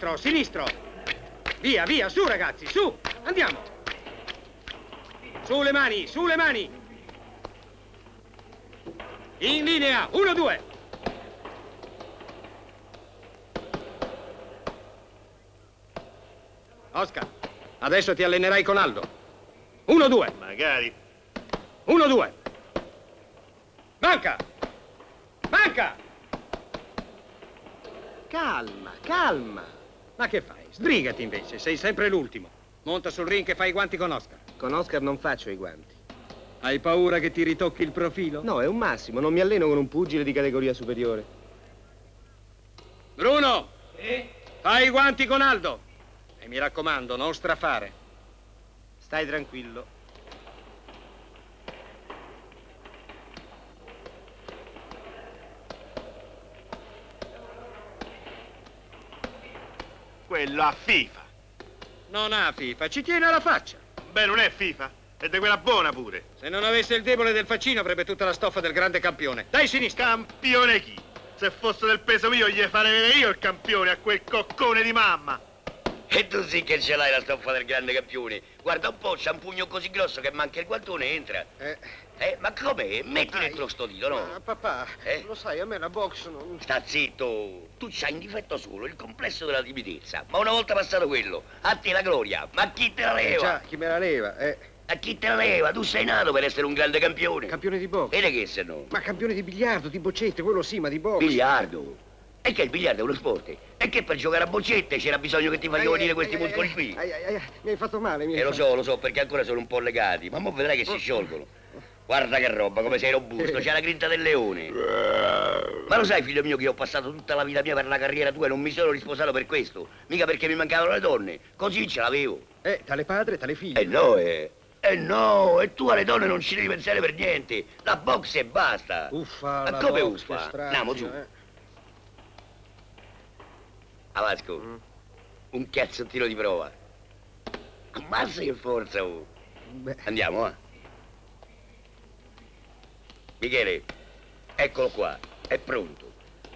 Sinistro, sinistro! Via, via, su ragazzi, su! Andiamo! Su le mani, su le mani! In linea, uno, due! Oscar, adesso ti allenerai con Aldo. Uno, due! Magari. Uno, due! Sbrigati invece, sei sempre l'ultimo. Monta sul ring e fai i guanti con Oscar. Con Oscar non faccio i guanti. Hai paura che ti ritocchi il profilo? No, è un massimo, non mi alleno con un pugile di categoria superiore. Bruno! Fai i guanti con Aldo! E mi raccomando, non strafare. Stai tranquillo. Quello a FIFA. Non ha FIFA, ci tiene alla faccia. Beh, non è FIFA. È di quella buona pure. Se non avesse il debole del faccino avrebbe tutta la stoffa del grande campione. Dai sinistra! Campione chi? Se fosse del peso mio gli farei vedere io il campione a quel coccone di mamma. E tu sì che ce l'hai la stoffa del grande campione. Guarda un po', c'ha un pugno così grosso che manca il guantone e entra. Eh, Eh, ma com'è? Metti sto dito, no? ma papà, Eh? lo sai, a me la box non... Sta zitto. Tu c'hai in difetto solo il complesso della timidezza. Ma una volta passato quello, a te la gloria. Ma chi te la leva? Già, chi me la leva? Eh, A chi te la leva? Tu sei nato per essere un grande campione. campione di box. Vede che se no? Ma campione di biliardo, di boccette, quello sì, ma di box. Biliardo. E che il biliardo è uno sport? E che per giocare a boccette c'era bisogno che ti facevo Ai, venire questi ai, muscoli ai, qui? ai, mi hai fatto male, mi E lo fatto- so, lo so, perché ancora sono un po' legati. Ma mo vedrai che si sciolgono. Guarda che roba, come sei robusto, c'è la grinta del leone. Ma lo sai, figlio mio, che io ho passato tutta la vita mia per la carriera tua e non mi sono risposato per questo. Mica perché mi mancavano le donne. Così ce l'avevo. Eh, tale padre, tale figlio. E no, eh. E no, e tu alle donne non ci devi pensare per niente. La box e basta. Uffa, Ma la come box, uffa? Andiamo su. eh. Avasco, Mm. un cazzottino di prova. Ammazza che forza, oh. Beh, Andiamo, eh. Michele, eccolo qua, è pronto.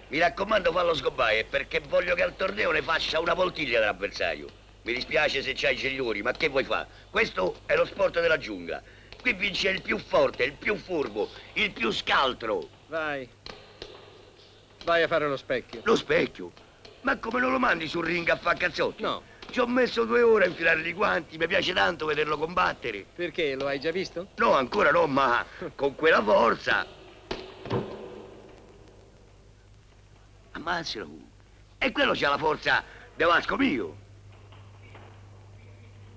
Mi raccomando fallo scobbare perché voglio che al torneo ne faccia una poltiglia dell'avversario. Mi dispiace se c'hai i genitori, ma che vuoi fare? Questo è lo sport della giungla. Qui vince il più forte, il più furbo, il più scaltro. Vai. Vai a fare lo specchio. Lo specchio. Ma come non lo mandi sul ring a fare cazzotti? No. Ci ho messo due ore a infilare i guanti, mi piace tanto vederlo combattere. Perché? Lo hai già visto? No, ancora no, ma con quella forza. Ammazzalo. E quello c'ha la forza di Vasco mio.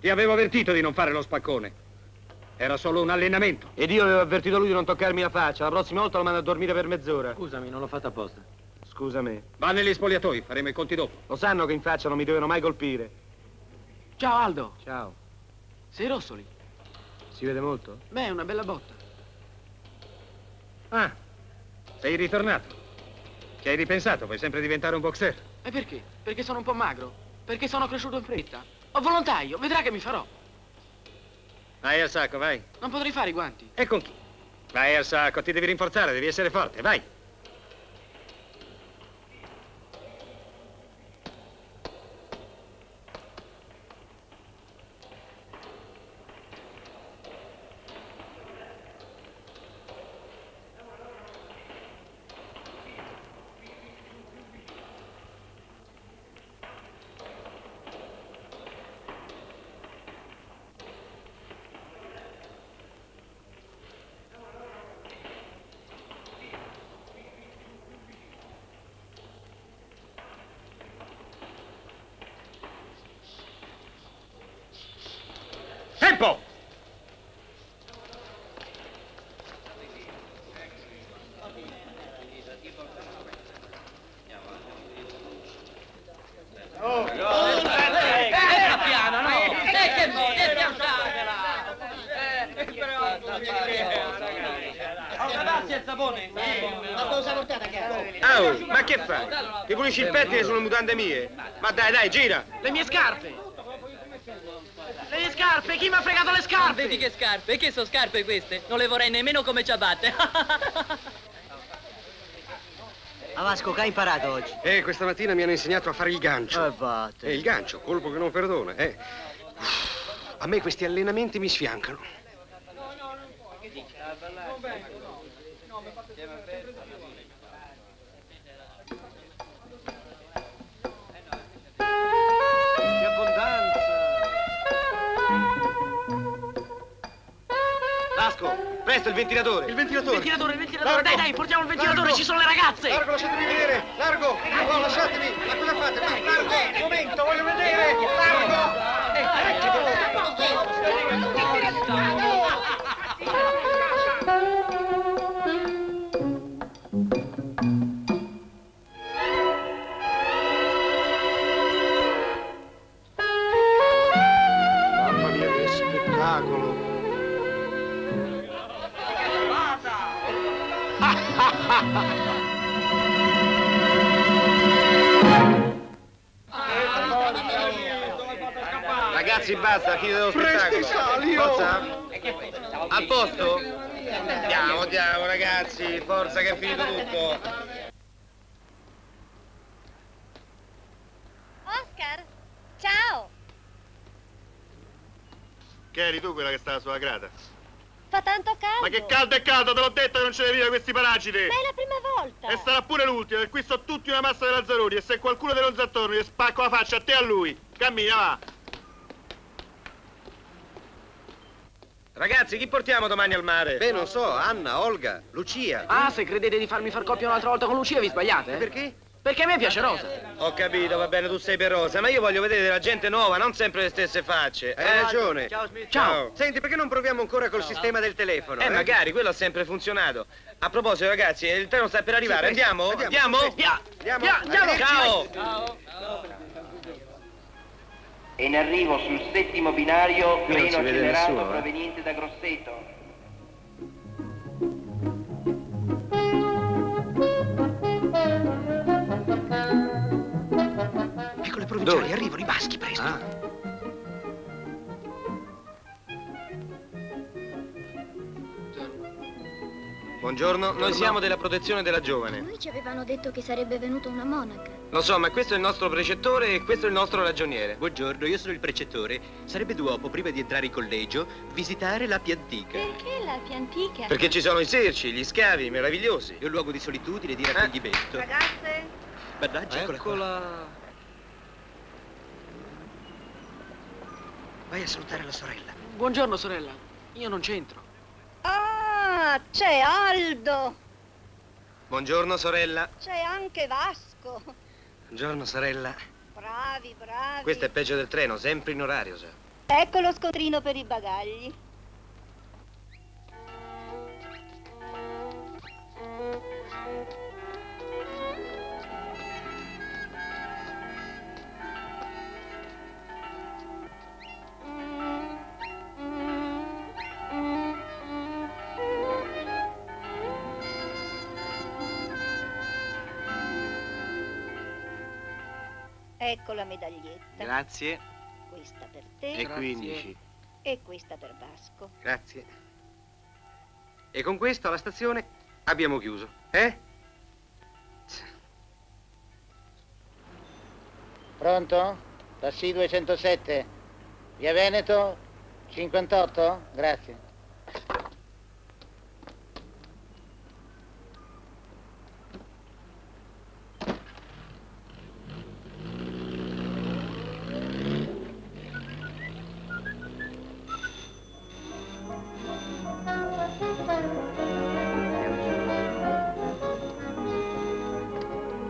Ti avevo avvertito di non fare lo spaccone. Era solo un allenamento. Ed io avevo avvertito lui di non toccarmi la faccia. La prossima volta lo mando a dormire per mezz'ora. Scusami, non l'ho fatto apposta. Scusa me. Va negli spogliatoi, faremo i conti dopo. Lo sanno che in faccia non mi devono mai colpire. Ciao Aldo, Ciao. sei rossoli? Si vede molto? Beh, è una bella botta. Ah, sei ritornato. Ci hai ripensato, vuoi sempre diventare un boxer? E perché? Perché sono un po' magro? Perché sono cresciuto in fretta? Ho volontario, vedrà che mi farò. Vai al sacco, vai. Non potrei fare i guanti. E con chi? Vai al sacco, ti devi rinforzare, devi essere forte, vai. Tempo! piano, no? E che mo, che pianciatela! Ragazzi, il sapone! Ah, oh, ma che fai? Ti pulisci il mutande mie? Ma dai, dai, gira! Le mie scarpe! Le mie scarpe! Chi mi ha fregato le scarpe? Vedi che scarpe? Che sono scarpe queste? Non le vorrei nemmeno come ciabatte. Ah, Vasco, che hai imparato oggi? Eh, questa mattina mi hanno insegnato a fare il gancio. Eh, vatte. Eh, il gancio, colpo che non perdona, eh. A me questi allenamenti mi sfiancano. Presto il ventilatore! Il ventilatore! Il ventilatore, il ventilatore, dai, Largo! dai, portiamo il ventilatore, Largo! ci sono le ragazze! Largo, lasciatemi vedere! Largo! Oh, lasciatemi! Ma cosa fate? Ma largo! Un momento, voglio vedere! Largo! Mamma Ragazzi, basta, chiudo lo spettacolo. Forza? A posto? Andiamo, andiamo, ragazzi, forza che è finito tutto. Oscar, ciao! Che eri tu quella che stava sulla grata? Fa tanto caldo! Ma che caldo è caldo, te l'ho detto che non ce ne via questi paragiti! Ma è la prima volta! E sarà pure l'ultima, per qui sono tutti una massa di Lazzaroni e se qualcuno te non sa attorno gli spacco la faccia a te e a lui. Cammina, va! Ragazzi, chi portiamo domani al mare? Beh, non so, Anna, Olga, Lucia. Ah, se credete di farmi far coppia un'altra volta con Lucia vi sbagliate, eh? Perché? Perché a me piace Rosa. Ho capito, va bene, tu sei per Rosa, ma io voglio vedere della gente nuova, non sempre le stesse facce. Hai ragione. Ciao, Smith. Ciao. Senti, perché non proviamo ancora col sistema del telefono? Eh, magari, quello ha sempre funzionato. A proposito, ragazzi, il treno sta per arrivare, Sì, andiamo? Andiamo, Andiamo? Via! Andiamo. Via, andiamo! Arrivederci. Ciao! È in arrivo sul settimo binario treno accelerato nessuno, eh. proveniente da Grosseto. Ecco le provinciali, Dove? arrivano i maschi, presto. Ah. Buongiorno, noi siamo della protezione della giovane. Noi ci avevano detto che sarebbe venuta una monaca. Lo so, ma questo è il nostro precettore e questo è il nostro ragioniere. Buongiorno, io sono il precettore. Sarebbe d'uopo, prima di entrare in collegio, visitare la Piantica. Perché la più antica? Perché ci sono i serci, gli scavi meravigliosi. È un luogo di solitudine e di raccoglimento. Ragazze? Mannaggia, eccola qua. Eccola. Vai a salutare la sorella. Buongiorno, sorella. Io non c'entro. Ah, c'è Aldo! Buongiorno, sorella. C'è anche Vasco! Buongiorno, sorella. Bravi, bravi! Questo è peggio del treno, sempre in orario, sa. Ecco lo scontrino per i bagagli. Ecco la medaglietta. Grazie. Questa per te E 15. e questa per Vasco. Grazie. E con questo alla stazione abbiamo chiuso, eh? Pronto? Tassi 207. Via Veneto 58? Grazie.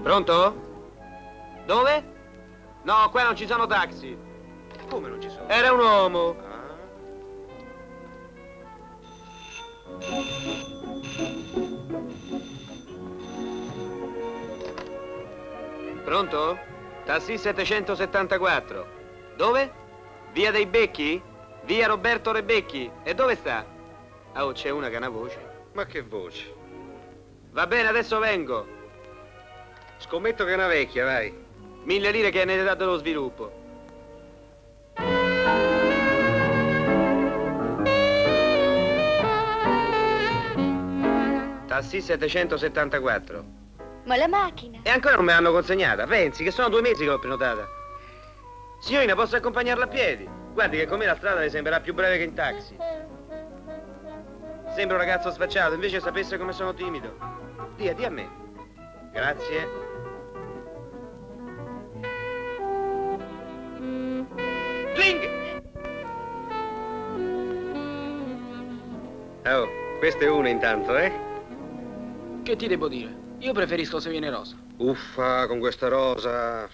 Pronto? Dove? No, qua non ci sono taxi. Come non ci sono? Era un uomo. Ah. Pronto? Tassi 774. Dove? Via dei Becchi? Via Roberto Rebecchi. E dove sta? Ah, Oh, c'è una che ha una voce. Ma che voce. Va bene, adesso vengo. Scommetto che è una vecchia, vai. Mille lire che è nell'età dello sviluppo. Tassi 774. Ma la macchina? E ancora non me l'hanno consegnata. Pensi che sono due mesi che l'ho prenotata. Signorina, posso accompagnarla a piedi? Guardi che con me la strada le sembrerà più breve che in taxi. Sembra un ragazzo sfacciato, invece sapesse come sono timido. Dia, dia a me. Grazie. Cling! Oh, questo è uno intanto, eh? Che ti devo dire? Io preferisco se viene rosa. Uffa, con questa rosa.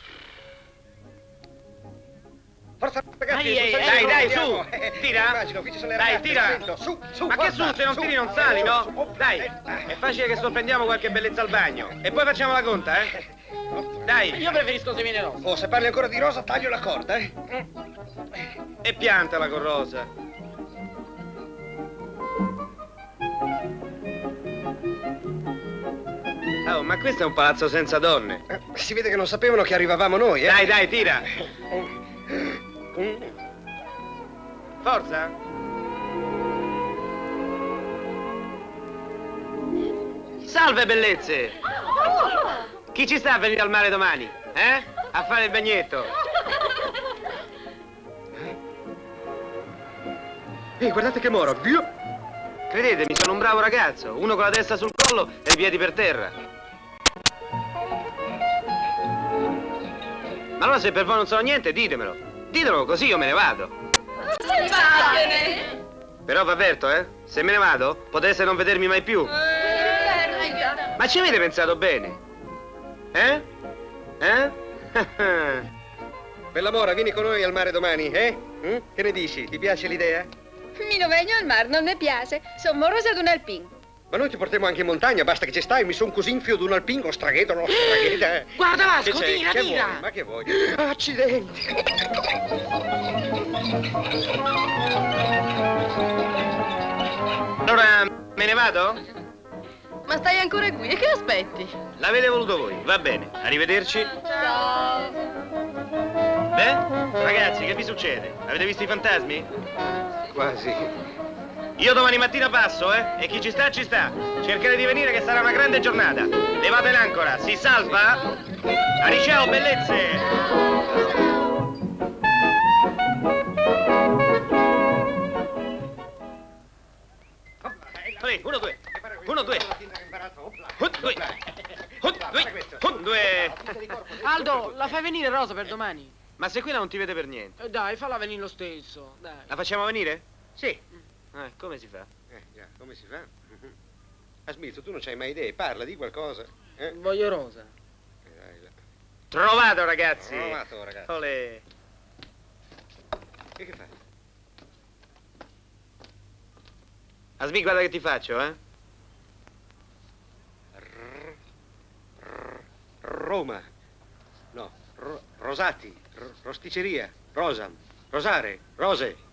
Forza, ragazzi, Dai, su, eh, dai, eh, dai, su. Tira. Dai, ragazze, tira. Su, su, Ma che su, se non su, tiri non su, sali, no? su. Dai, Eh, è facile che sorprendiamo qualche bellezza al bagno. E poi facciamo la conta, eh? Dai, Io preferisco se viene rosa. Oh, se parli ancora di rosa, taglio la corda, eh? e piantala con rosa. Oh, ma questo è un palazzo senza donne. Eh, Si vede che non sapevano che arrivavamo noi, eh? Dai, dai, tira. Forza. Salve, bellezze. Chi ci sta a venire al mare domani? Eh? A fare il bagnetto. Ehi, guardate che moro. Via. Credetemi, sono un bravo ragazzo. Uno con la testa sul collo e i piedi per terra. Ma allora se per voi non sono niente, ditemelo. Ditemelo, così io me ne vado. Vattene! Però va avverto, eh? Se me ne vado, potreste non vedermi mai più. Ma ci avete pensato bene? Eh? Eh? Bella Mora, vieni con noi al mare domani, eh? Mm? Che ne dici? Ti piace l'idea? Mi non vengo al mar, non mi piace. Sono morosa ad un alpin. Ma noi ti portiamo anche in montagna, basta che ci stai, mi son così infio d'un alpingo, straghetto, no, straghetta. Guarda Vasco, Che tira, Che tira. vuoi? Ma che vuoi? Accidenti. Allora, me ne vado? Ma stai ancora qui e che aspetti? L'avete voluto voi, va bene. Arrivederci. Ciao. Beh, ragazzi, che vi succede? Avete visto i fantasmi? Quasi. Io domani mattina passo, eh? E chi ci sta, ci sta. Cercate di venire che sarà una grande giornata. Levate l'ancora, si salva? A ciao, bellezze! Olè, uno, due. Uno, due. Un, due. Un, due. Un, due. Aldo, la fai venire rosa per domani? Ma se qui non ti vede per niente. Eh, dai, falla venire lo stesso. Dai. La facciamo venire? Sì. Eh, come si fa? Eh, già, come si fa? Asmilto, tu non c'hai mai idee, parla, di qualcosa. Eh? Voglio rosa. Eh, dai, là. Trovato, ragazzi. Trovato, ragazzi. Olè. E che fai? Asmi, guarda che ti faccio, eh? Roma. No, Ro- Rosati, Ro- Rosticceria, Rosam, Rosare, Rose.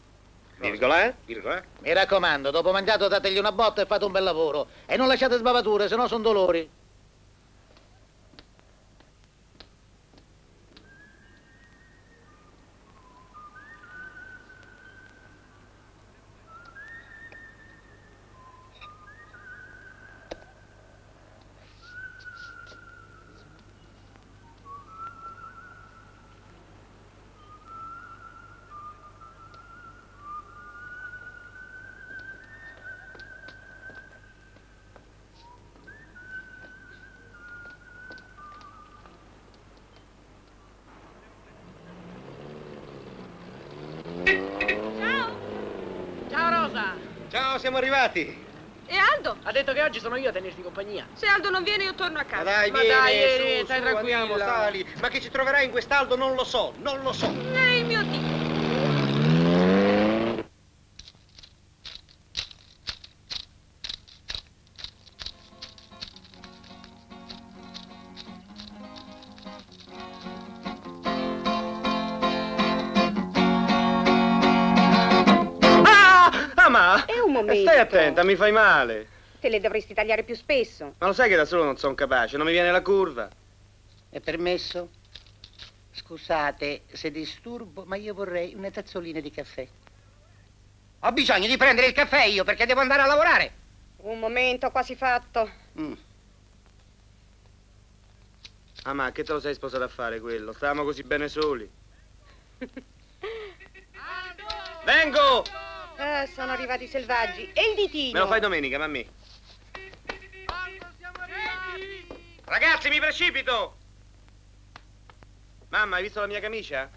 Virgola, eh? Virgola. Mi raccomando, dopo mangiato dategli una botta e fate un bel lavoro. E non lasciate sbavature, se no sono dolori. Siamo arrivati. E Aldo? Ha detto che oggi sono io a tenerti compagnia. Se Aldo non viene io torno a Ma casa. dai, Ma vieni, dai, su, vieni, su, stai tranquilla. andiamo, sali. Ma che ci troverai in quest'aldo non lo so, non lo so. Il mio tipo. Attenta, mi fai male. Te le dovresti tagliare più spesso. Ma lo sai che da solo non sono capace, non mi viene la curva. È permesso? Scusate se disturbo, ma io vorrei una tazzolina di caffè. Ho bisogno di prendere il caffè io perché devo andare a lavorare. Un momento, quasi fatto. Mm. Ah, ma che te lo sei sposato a fare quello? Stavamo così bene soli. Vengo! Eh, sono arrivati i selvaggi. E il ditino? Me lo fai domenica, mammi. Ragazzi, mi precipito! Mamma, hai visto la mia camicia?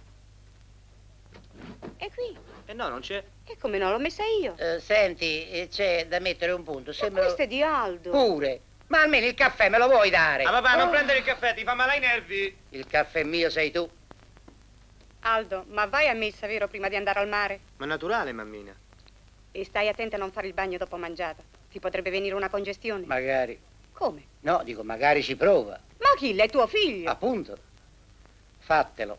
È qui. Eh no, non c'è. E come no, l'ho messa io. Eh, senti, eh, c'è da mettere un punto. Ma Sembra... questo è di Aldo. Pure. Ma almeno il caffè me lo vuoi dare? Ah, papà, non Oh. prendere il caffè, ti fa male ai nervi. Il caffè mio sei tu. Aldo, ma vai a messa, vero, prima di andare al mare? Ma naturale, mammina. E stai attenta a non fare il bagno dopo mangiata. Ti potrebbe venire una congestione. Magari. Come? No, dico, magari ci prova. Ma chi? È tuo figlio? Appunto. Fatelo.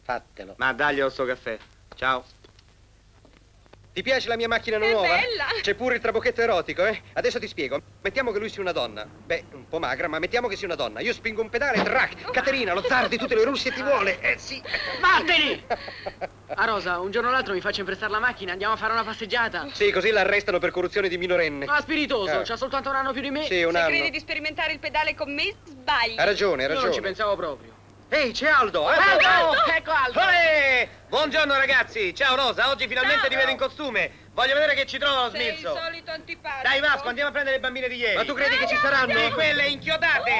Fatelo. Ma daglielo sto caffè. Ciao. Ti piace la mia macchina È nuova? bella! C'è pure il trabocchetto erotico, eh? Adesso ti spiego. Mettiamo che lui sia una donna. Beh, un po' magra, ma mettiamo che sia una donna. Io spingo un pedale, trac! Caterina, lo zar di tutte le russie ti vuole. Eh sì. Vattene! A Rosa, un giorno o l'altro mi faccio imprestare la macchina, andiamo a fare una passeggiata. Sì, così l'arrestano per corruzione di minorenne. Ma spiritoso, Eh. c'ha soltanto un anno più di me. Sì, un Se anno. credi di sperimentare il pedale con me, sbagli. Ha ragione, ha Io non ragione. ci pensavo proprio. Ehi, c'è Aldo! eh? Aldo! Ecco Aldo! Olè! Buongiorno ragazzi, ciao Rosa, oggi finalmente ti vedo in costume. Voglio vedere che ci trova lo Sei il smilzo. solito antipatico. Dai Vasco, andiamo a prendere le bambine di ieri. Ma tu credi che ci saranno? Sì, quelle inchiodate.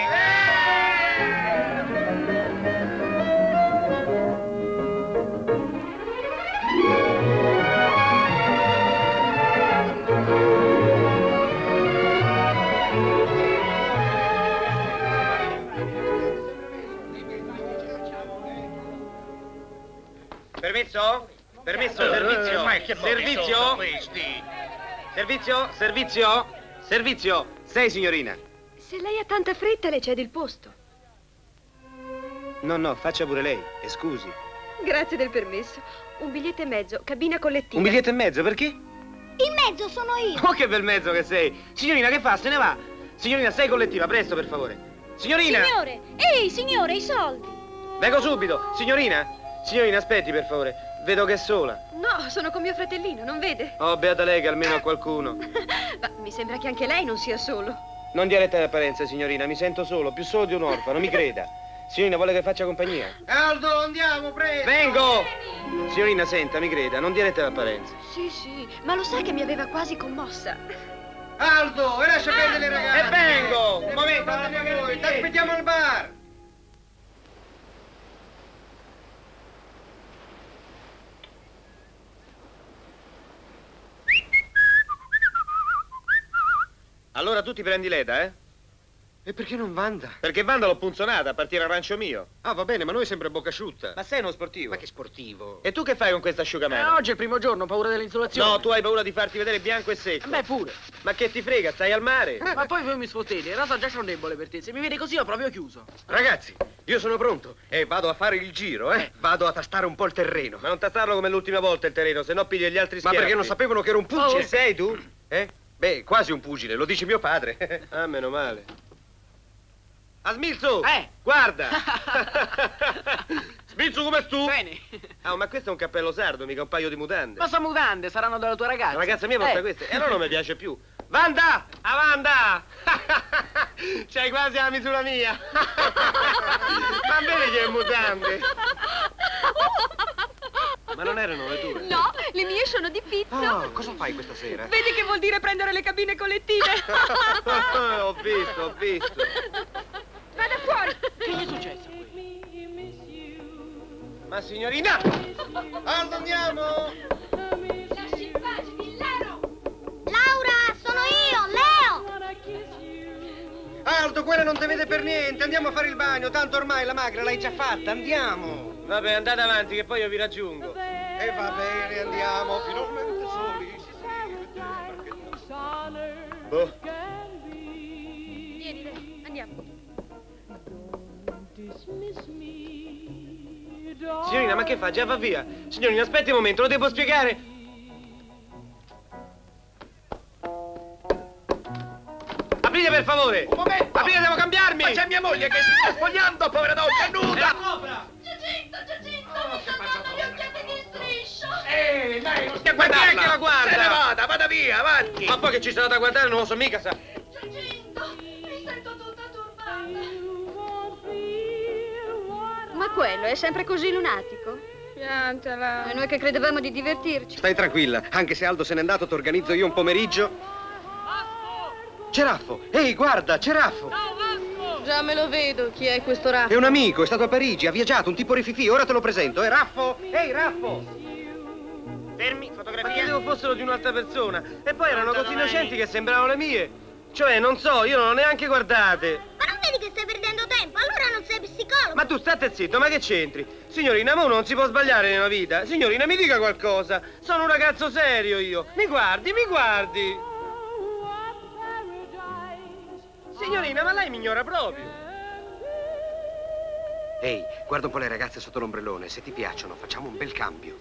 Permesso? Permesso, servizio. Servizio? Servizio? Servizio? Servizio? Sei signorina. Se lei ha tanta fretta, le cede il posto. No, no, faccia pure lei. E scusi. Grazie del permesso. Un biglietto e mezzo, cabina collettiva. Un biglietto e mezzo, perché? In mezzo sono io. Oh, che bel mezzo che sei! Signorina, che fa? Se ne va! Signorina, sei collettiva, presto, per favore. Signorina! Signore, ehi, signore, i soldi. Vengo subito! Signorina! Signorina, aspetti, per favore. Vedo che è sola. No, sono con mio fratellino, non vede? Oh, beata lei che almeno ha qualcuno. Ma mi sembra che anche lei non sia solo. Non dia retta alle apparenze, signorina. Mi sento solo, più solo di un orfano, mi creda. Signorina, vuole che faccia compagnia? Aldo, andiamo, presto! Vengo! Signorina, senta, mi creda, non dia retta alle apparenze. Sì, sì, ma lo sa che mi aveva quasi commossa. Aldo, e lascia perdere le ragazze! E vengo! Un momento, aspettiamo al bar! Allora tu ti prendi l'EDA, eh? E perché non Vanda? Perché Vanda l'ho punzonata a partire arancio mio. Ah, va bene, ma noi sembra bocca asciutta. Ma sei uno sportivo? Ma che sportivo. E tu che fai con questa Eh, asciugamano? oggi è il primo giorno, ho paura dell'insolazione. No, tu hai paura di farti vedere bianco e secco. Beh, pure. Ma che ti frega, stai al mare? Ma poi voi mi sfottete, Rosa già c'è un debole per te. Se mi vede così ho proprio chiuso. Ragazzi, io sono pronto e vado a fare il giro, eh? Vado a tastare un po' il terreno. Ma non tastarlo come l'ultima volta il terreno, se no pigli gli altri Ma schiaffi. perché non sapevano che ero un pugile? sei tu? Eh? Beh, quasi un pugile, lo dice mio padre. Ah, meno male. Ah, Smilzo! Eh! Guarda! Smilzo come tu? Bene. Ah, ma questo è un cappello sardo, mica un paio di mutande. Ma sono mutande, saranno della tua ragazza. La ragazza mia porta Eh. queste. E allora non mi piace più. Vanda! A Vanda! C'hai quasi la misura mia. ma vedi che mutande? Ma non erano le tue? No, le mie sono di pizzo. Ah, cosa fai questa sera? Vedi che vuol dire prendere le cabine collettive? ho visto, ho visto. Vada fuori! Che gli è successo qui? Ma signorina! Aldo, andiamo! Lasci in pace, villano. Laura, sono io, Leo. Aldo, quella non ti vede per niente, andiamo a fare il bagno, tanto ormai la magra l'hai già fatta, andiamo! Vabbè, andate avanti che poi io vi raggiungo. E va bene, andiamo, finalmente soli. Boh. Vieni, andiamo. Signorina, ma che fa? Già va via. Signorina, aspetti un momento, lo devo spiegare. Aprite per favore! Un momento! Aprite, devo cambiarmi! Ma c'è mia moglie che si sta spogliando, povera donna, è nuda! Giacinto, Giacinto, mi stanno dando gli occhiati di striscio. Ehi, dai, non stia Ma chi è guardando! che la guarda? Se ne vada, vada via, avanti! Ma poi che ci sarà da guardare non lo so mica, sa. Giacinto, mi sento tutta turbata. Ma quello è sempre così lunatico? Piantala. E noi che credevamo di divertirci. Stai tranquilla, anche se Aldo se n'è andato, ti organizzo io un pomeriggio. Ceraffo! Ehi, guarda, Ceraffo! Già me lo vedo chi è questo raffo. È un amico, è stato a Parigi, ha viaggiato, un tipo rififì, ora te lo presento. È Raffo? Ehi, Raffo! Fermi, fotografia. Ma credevo fossero di un'altra persona. E poi erano così innocenti che sembravano le mie. Cioè, non so, io non ho neanche guardate. Ma non vedi che stai perdendo tempo? Allora non sei psicologo. Ma tu state zitto, ma che c'entri? Signorina, mo non si può sbagliare nella vita. Signorina, mi dica qualcosa. Sono un ragazzo serio io. Mi guardi, mi guardi. Signorina, ma lei mi ignora proprio. Ehi, guarda un po' le ragazze sotto l'ombrellone. Se ti piacciono, facciamo un bel cambio.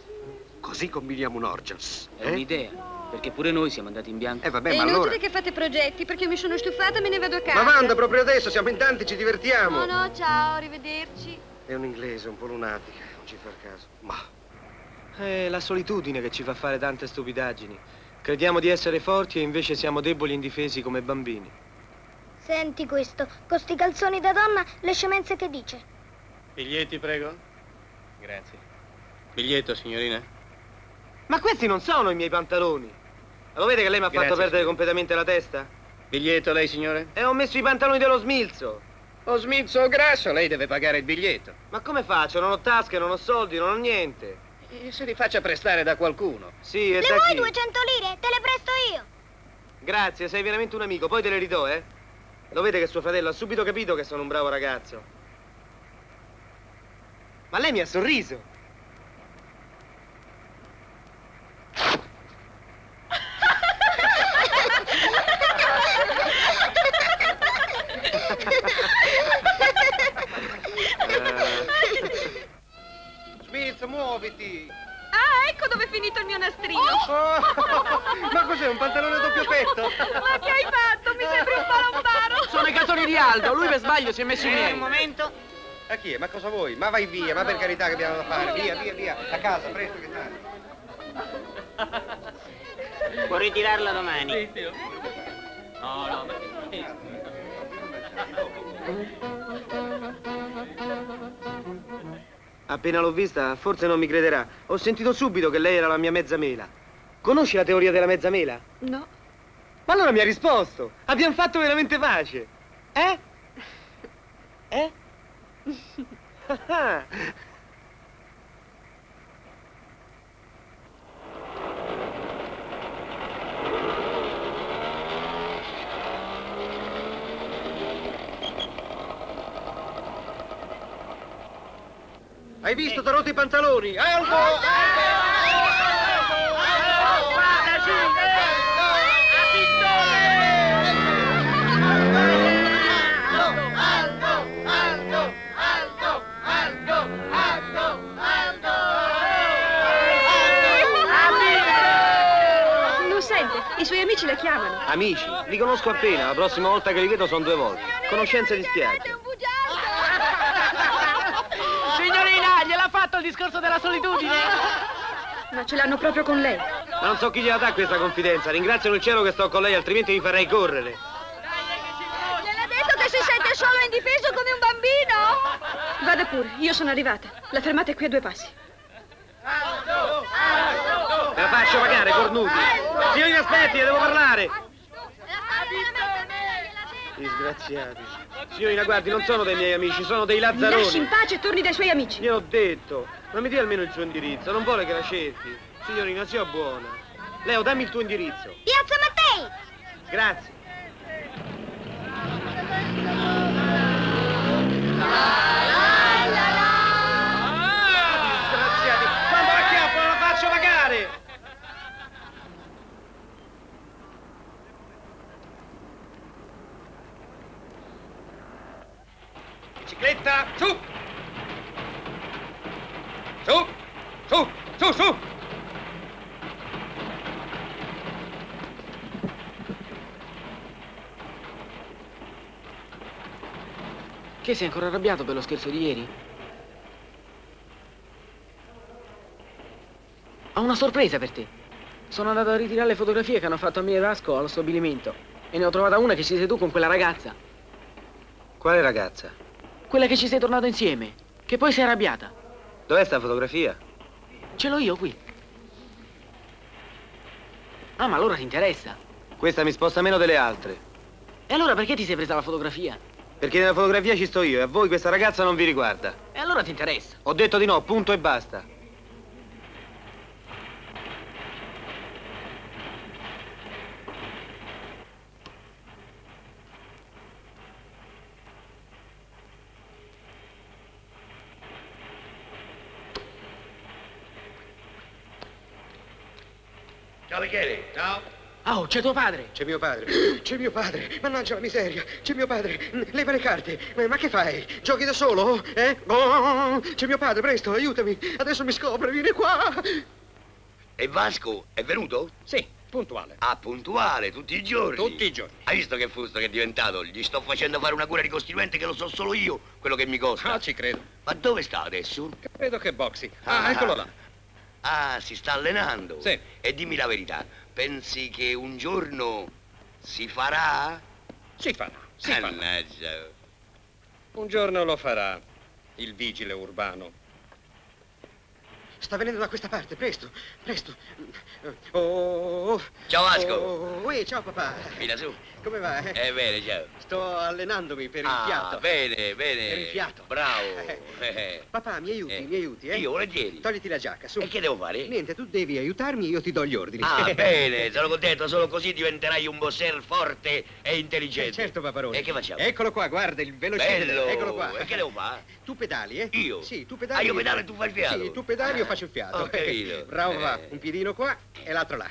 Così combiniamo un'orgia. È un'idea, perché pure noi siamo andati in bianco. Eh vabbè, è ma inutile allora... che fate progetti, perché io mi sono stufata e me ne vado a casa. Ma Wanda, proprio adesso, siamo in tanti, ci divertiamo. No, no, ciao, arrivederci. È un inglese, un po' lunatica, non ci fa caso. Ma... È la solitudine che ci fa fare tante stupidaggini. Crediamo di essere forti e invece siamo deboli e indifesi come bambini. Senti questo, con sti calzoni da donna, le scemenze che dice. Biglietti, prego? Grazie. Biglietto, signorina? Ma questi non sono i miei pantaloni. Lo vede che lei mi ha fatto perdere signore. completamente la testa? Biglietto lei, signore? E ho messo i pantaloni dello smilzo. Ho smilzo grasso, lei deve pagare il biglietto. Ma come faccio? Non ho tasche, non ho soldi, non ho niente. E se li faccia prestare da qualcuno. Sì, e Le da vuoi chi? 200 lire? Te le presto io. Grazie, sei veramente un amico, poi te le ridò, eh? Lo vede che suo fratello ha subito capito che sono un bravo ragazzo. Ma lei mi ha sorriso. Smith, muoviti! Ecco dove è finito il mio nastrino. Oh, ma cos'è, un pantalone a doppio petto? Ma che hai fatto? Mi sembri un palombaro. Sono i calzoni di Aldo, lui per sbaglio si è messo in Eh, miei. un momento. A chi è? Ma cosa vuoi? Ma vai via, ma per carità che abbiamo da fare. Via, via, via. A casa, presto che tardi. Può ritirarla domani. No, no, ma... Appena l'ho vista, forse non mi crederà. Ho sentito subito che lei era la mia mezza mela. Conosci la teoria della mezza mela? No. Ma allora mi ha risposto. Abbiamo fatto veramente pace. Eh? Eh? Hai visto? Ti ho rotto i pantaloni! Aldo! Non sente? I suoi amici la chiamano. Amici, li conosco appena. La prossima volta che li vedo sono due volte. Conoscenza di spiaggia. Signorina, gliel'ha fatto il discorso della solitudine? Ma ce l'hanno proprio con lei. Ma non so chi gliela dà questa confidenza. Ringraziano il cielo che sto con lei, altrimenti mi farei correre. Gliel'ha detto che si sente solo e indifeso come un bambino? Vada pure, io sono arrivata. La fermata è qui a due passi. Me la faccio pagare, cornuti. Signori, aspetti, devo parlare. Disgraziati. Signorina, guardi, non sono dei miei amici, sono dei Mi lasci in lazzaroni. pace e torni dai suoi amici. Gliel'ho detto. Ma mi dia almeno il suo indirizzo, non vuole che la cerchi. Signorina, sia buona. Leo, dammi il tuo indirizzo. Piazza Mattei! Grazie. Disgraziati. Bicicletta, su! Su! Su! Su, su! Che sei ancora arrabbiato per lo scherzo di ieri? Ho una sorpresa per te. Sono andato a ritirare le fotografie che hanno fatto a me e Vasco allo stabilimento. E ne ho trovata una che ci sei tu con quella ragazza. Quale ragazza? Quella che ci sei tornato insieme. Che poi sei arrabbiata. Dov'è sta fotografia? Ce l'ho io qui. Ah, ma allora ti interessa. Questa mi sposta meno delle altre. E allora perché ti sei presa la fotografia? Perché nella fotografia ci sto io e a voi questa ragazza non vi riguarda. E allora ti interessa. Ho detto di no, punto e basta. Ciao Michele. Ciao. Oh, c'è tuo padre. C'è mio padre. C'è mio padre. Mannaggia la miseria. C'è mio padre. Leva le carte. Ma, che fai? Giochi da solo? Eh? Oh, c'è mio padre, presto, aiutami. Adesso mi scopre, vieni qua. E Vasco è venuto? Sì, puntuale. Ah, puntuale, tutti i giorni. Tutti i giorni. Hai visto che fusto che è diventato? Gli sto facendo fare una cura ricostituente che lo so solo io, quello che mi costa. Ah, ci credo. Ma dove sta adesso? Credo che boxi. Ah, eccolo là. Ah, si sta allenando? Sì. E dimmi la verità, pensi che un giorno si farà? Si farà, si farà. Mannaggia. Un giorno lo farà il vigile urbano. Sta venendo da questa parte, presto, presto. Oh, oh, oh. Ciao Vasco. Oh, uè, ciao papà. Fila su. Come va? eh? Eh, bene, ciao. Sto allenandomi per il ah, fiato. bene, bene. Per il fiato. Bravo. Eh. Eh. Papà, mi aiuti, Eh. mi aiuti, eh? Io, volentieri. Togliti la giacca, su. E che devo fare? Niente, tu devi aiutarmi e io ti do gli ordini. Ah, bene, sono contento, solo così diventerai un bosser forte e intelligente. Eh, certo, paparone. E che facciamo? Eccolo qua, guarda, il velocipede. Bello. Eccolo qua. E che devo fare? Tu pedali, eh? Io? Sì, tu pedali. Ah, io pedalo e tu fai il fiato? Sì, tu pedali e io faccio il fiato. Ho capito. Bravo, va. Un piedino qua e l'altro là.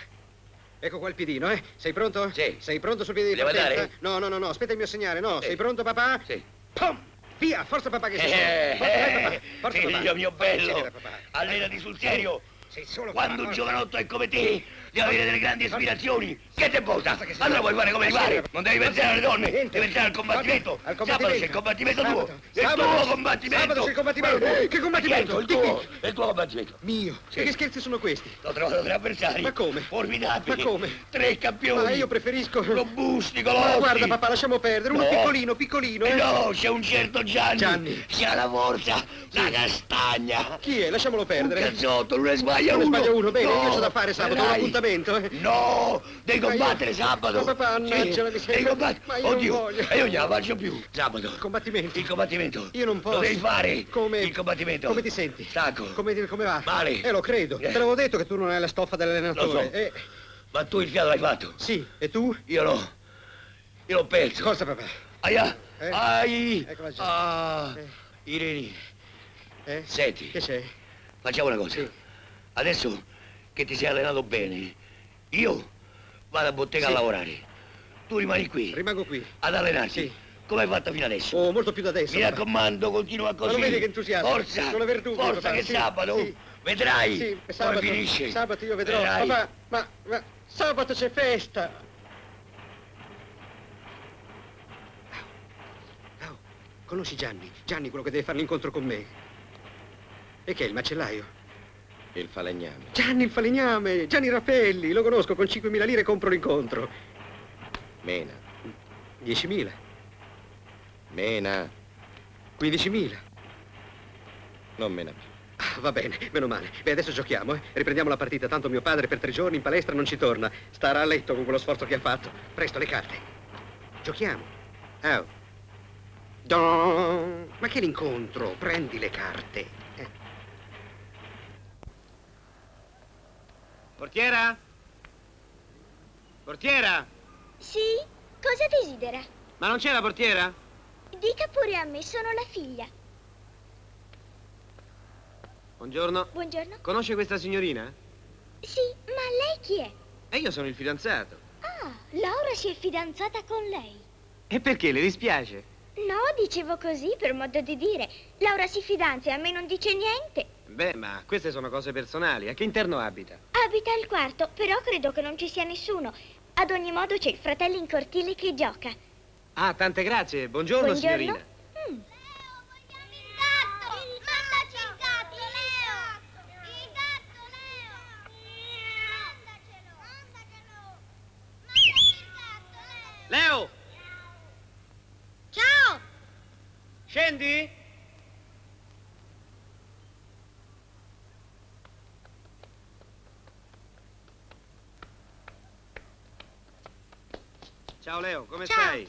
Ecco qua il piedino, eh? Sei pronto? Sì. Sei pronto sul piede di Devo partenza? andare? No, no, no, no, aspetta il mio segnale, no. Sì. Sei pronto, papà? Sì. Pum! Via, forza papà che sei Eh. Forza, eh, papà. Forza, papà. figlio mio bello, Accelera, papà. allenati sul serio. Sei solo Quando papà, un forza. giovanotto è come te, deve avere delle grandi aspirazioni. Che te sei Allora puoi fare come ti pare. Non devi pensare alle donne, devi pensare al combattimento. Al Sabato combattimento. c'è il combattimento tuo. Sabato. Il Sabato. tuo combattimento. Sabato c'è il combattimento. Ma- Che combattimento? Il tuo, il tuo combattimento. Mio. Che scherzi sono questi? Ho trovato tre avversari. Ma come? Formidabili. Ma come? Tre campioni. Ma io preferisco... Robusti, Ma colossi. guarda, papà, lasciamo perdere. Uno No. piccolino, piccolino, Eh eh? no, c'è un certo Gianni. Gianni. Che ha la forza, la castagna. Chi è? Lasciamolo Un perdere. cazzotto, non ne sbaglia Non ne uno. sbaglia uno, bene, io c'ho da fare sabato, un appuntamento, eh. No, devi combattere sabato. Ma papà, mannaggia la miseria. Devi combattere. Ma io non Oddio, voglio. e io non la faccio più. Sabato. Combattimento. Il combattimento. Io non posso. Lo devi fare. Come- Il combattimento. Come ti senti? Stanco. Come, come va? Male. Eh, lo credo. Eh. Te l'avevo detto che tu non hai la stoffa dell'allenatore. so. Eh, Ma tu il fiato l'hai fatto. sì, e tu? Io no. Io l'ho perso. Cosa, papà? Aia. Eh? Ai. Eccola già. Ah. Eh. I reni. Eh? Senti. Che c'è? Facciamo una cosa. Sì. Adesso che ti sei allenato bene, io vado a bottega Sì. a lavorare. Tu rimani qui Rimango qui. ad allenarti. Sì. Come hai fatto fino adesso? Oh, molto più da adesso. Mi raccomando, continua così. Ma lo vedi che entusiasmo? Forza! Aver dubbio, Forza che sì, sabato sì. vedrai Sì, come sabato, finisce. sabato io vedrò. Vedrai. Papà, ma, ma sabato c'è festa. Oh, conosci Gianni? Gianni, quello che deve fare l'incontro con me. E che è il macellaio? Il falegname. Gianni il falegname, Gianni Rappelli, lo conosco, con 5.000 lire compro l'incontro. Mena. 10.000, Mena. 15.000. Non mena più. Ah, va bene, meno male. Beh, adesso giochiamo, eh. Riprendiamo la partita, tanto mio padre per tre giorni in palestra non ci torna. Starà a letto con quello sforzo che ha fatto. Presto, le carte. Giochiamo. Oh. Don. Ma che l'incontro? Prendi le carte. Eh. Portiera? Portiera? Sì? Cosa desidera? Ma non c'è la portiera? Dica pure a me, sono la figlia. Buongiorno. Buongiorno. Conosce questa signorina? Sì, ma lei chi è? E io sono il fidanzato. Ah, Laura si è fidanzata con lei. E perché le dispiace? No, dicevo così per modo di dire. Laura si fidanza e a me non dice niente. Beh, ma queste sono cose personali. A che interno abita? Abita al quarto, però credo che non ci sia nessuno. Ad ogni modo c'è il fratello in cortile che gioca. Ah, tante grazie. Buongiorno, Buongiorno. signorina. Mm. Leo! Ciao! Scendi? Ciao Leo, come Ciao. stai?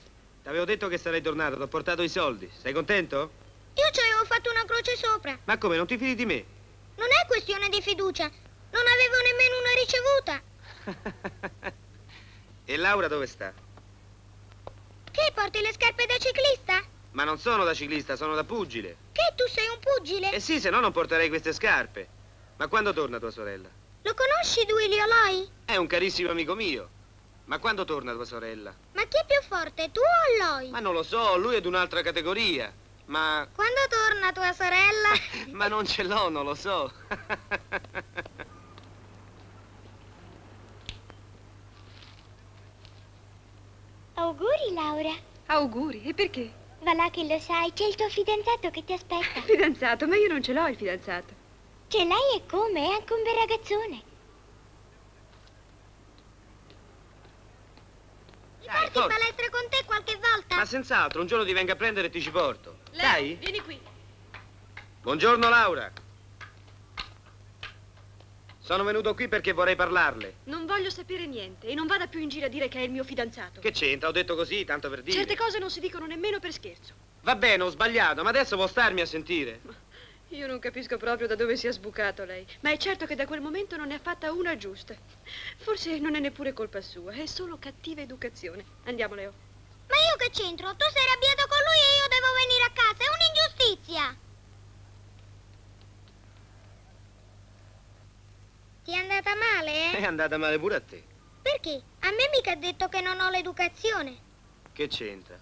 T'avevo detto che sarei tornato, ti ho portato i soldi. Sei contento? Io ci avevo fatto una croce sopra. Ma come, non ti fidi di me? Non è questione di fiducia. Non avevo nemmeno una ricevuta. E Laura dove sta? Che porti le scarpe da ciclista? Ma non sono da ciclista, sono da pugile. Che tu sei un pugile? Eh sì, se no non porterei queste scarpe. Ma quando torna tua sorella? Lo conosci Duilio Loi? È un carissimo amico mio. Ma quando torna tua sorella? Ma chi è più forte, tu o Loi? Ma non lo so, lui è di un'altra categoria. Ma... Quando torna tua sorella? Ma non ce l'ho, non lo so. Auguri, Laura. Auguri, e perché? Va là che lo sai, c'è il tuo fidanzato che ti aspetta. Fidanzato, ma io non ce l'ho il fidanzato. Ce l'hai e come? È anche un bel ragazzone. Mi Dai, porti in palestra con te qualche volta? Ma senz'altro, un giorno ti vengo a prendere e ti ci porto. Dai? Vieni qui. Buongiorno Laura. Sono venuto qui perché vorrei parlarle. Non voglio sapere niente e non vada più in giro a dire che è il mio fidanzato. Che c'entra? Ho detto così, tanto per dire. Certe cose non si dicono nemmeno per scherzo. Va bene, ho sbagliato, ma adesso può starmi a sentire. Io non capisco proprio da dove sia sbucato lei, ma è certo che da quel momento non ne ha fatta una giusta. Forse non è neppure colpa sua, è solo cattiva educazione. Andiamo, Leo. Ma io che c'entro? Tu sei arrabbiato con lui e io devo venire a casa. È un'ingiustizia. Ti è andata male, eh? È andata male pure a te. Perché? A me mica ha detto che non ho l'educazione. Che c'entra?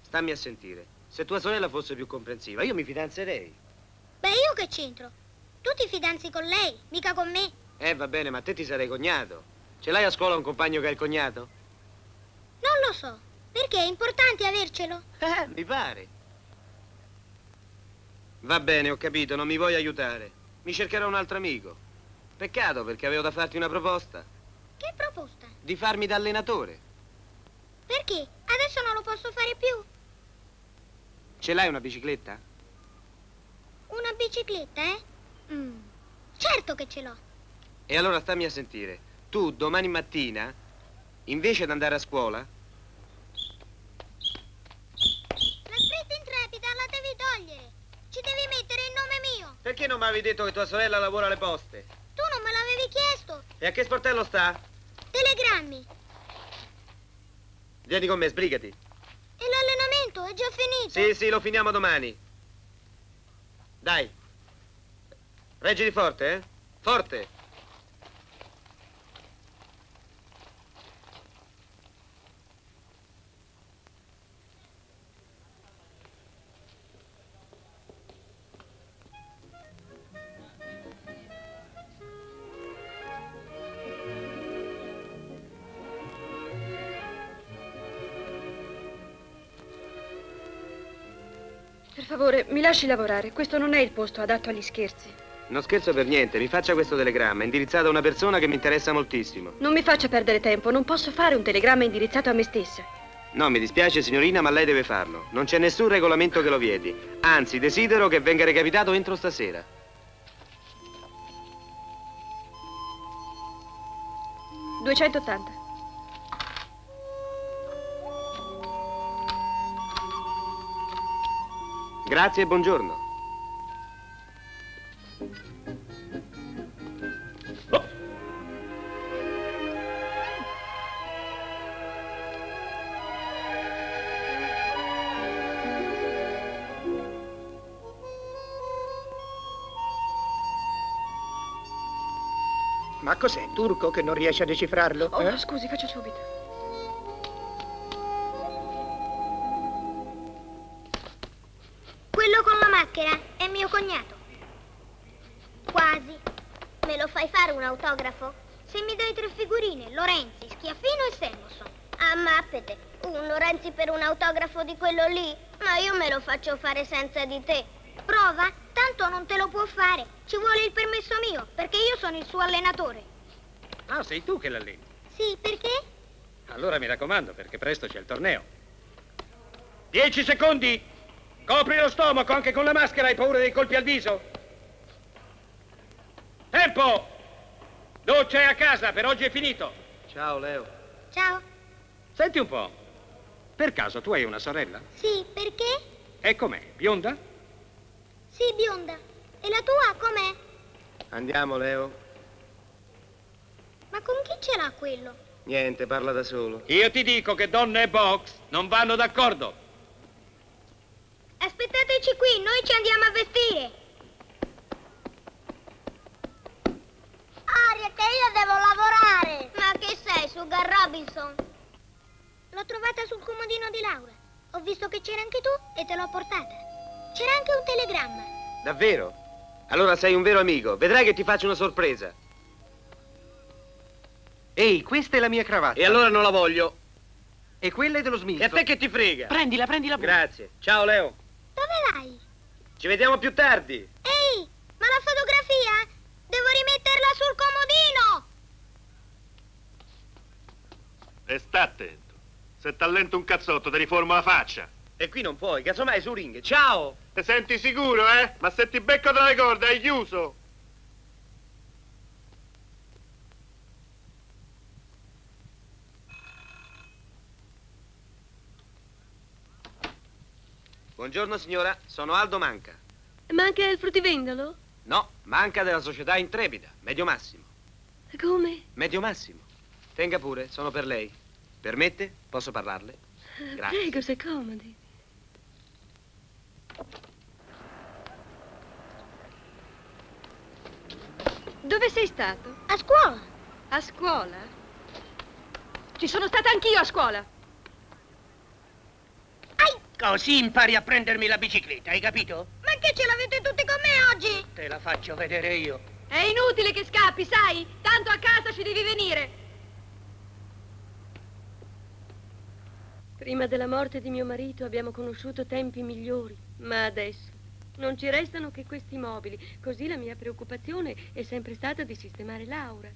Stammi a sentire. Se tua sorella fosse più comprensiva, io mi fidanzerei. Beh, io che c'entro? Tu ti fidanzi con lei, mica con me. Eh, va bene, ma te ti sarei cognato. Ce l'hai a scuola un compagno che è il cognato? Non lo so. Perché è importante avercelo. Eh, mi pare. Va bene, ho capito, non mi vuoi aiutare. Mi cercherò un altro amico. Peccato, perché avevo da farti una proposta. Che proposta? Di farmi da allenatore. Perché? Adesso non lo posso fare più. Ce l'hai una bicicletta? Una bicicletta, eh? Mm. Certo che ce l'ho. E allora stammi a sentire. Tu domani mattina, invece di andare a scuola, La scritta intrepida la devi togliere. Ci devi mettere il nome mio. perché non mi avevi detto che tua sorella lavora alle poste? Tu non me l'avevi chiesto. E a che sportello sta? Telegrammi. Vieni con me, sbrigati. E l'allenamento è già finito. Sì, sì, lo finiamo domani. Dai. Reggiti forte, eh? Forte. Favore, mi lasci lavorare. Questo non è il posto adatto agli scherzi. Non scherzo per niente, mi faccia questo telegramma, indirizzato a una persona che mi interessa moltissimo. Non mi faccia perdere tempo, non posso fare un telegramma indirizzato a me stessa. No, mi dispiace signorina, ma lei deve farlo. Non c'è nessun regolamento che lo vieti. Anzi, desidero che venga recapitato entro stasera. Duecentottanta. Grazie e buongiorno. Ma cos'è, turco, che non riesce a decifrarlo? Oh, eh? scusi, faccia subito. Autografo? Se mi dai tre figurine, Lorenzi, Schiaffino e Samuelson. Ah, mappete. Un Lorenzi per un autografo di quello lì? Ma io me lo faccio fare senza di te. Prova? Tanto non te lo può fare. Ci vuole il permesso mio, perché io sono il suo allenatore. Ah, sei tu che l'alleni. Sì, perché? Allora mi raccomando, perché presto c'è il torneo. Dieci secondi! Copri lo stomaco anche con la maschera, hai paura dei colpi al viso? Tempo! Doccia è a casa, per oggi è finito. Ciao, Leo. Ciao. Senti un po', Per caso tu hai una sorella? Sì, perché? E com'è? Bionda? Sì, bionda. E la tua com'è? Andiamo, Leo. Ma con chi ce l'ha quello? Niente, parla da solo. Io ti dico che donna e box non vanno d'accordo. Aspettateci qui, noi ci andiamo a vestire. Aria, che io devo lavorare. Ma che sei, Sugar Robinson? L'ho trovata sul comodino di Laura. Ho visto che c'era anche tu e te l'ho portata. C'era anche un telegramma. Davvero? Allora sei un vero amico. Vedrai che ti faccio una sorpresa. Ehi, questa è la mia cravatta. E allora non la voglio. E quella è dello Smith. E a te che ti frega? Prendila, prendila pure. Grazie. Ciao, Leo. Dove vai? Ci vediamo più tardi. Ehi, ma la fotografia? Devo rimetterla sul comodino. E sta attento. Se t'allento un cazzotto, ti riformo la faccia. E qui non puoi, casomai su ring. Ciao! Ti senti sicuro, eh? Ma se ti becco tra le corde, hai chiuso. Buongiorno signora, sono Aldo Manca. Manca il fruttivendolo? No, Manca della società Intrepida, medio massimo. Come? Medio massimo. Tenga pure, sono per lei. Permette? Posso parlarle? Grazie. Prego, si accomodi. Dove sei stato? A scuola. A scuola? Ci sono stata anch'io a scuola. Così impari a prendermi la bicicletta, hai capito? Ma che ce l'avete tutti con me oggi? Te la faccio vedere io. È inutile che scappi, sai? Tanto a casa ci devi venire. Prima della morte di mio marito abbiamo conosciuto tempi migliori, ma adesso non ci restano che questi mobili. Così la mia preoccupazione è sempre stata di sistemare Laura.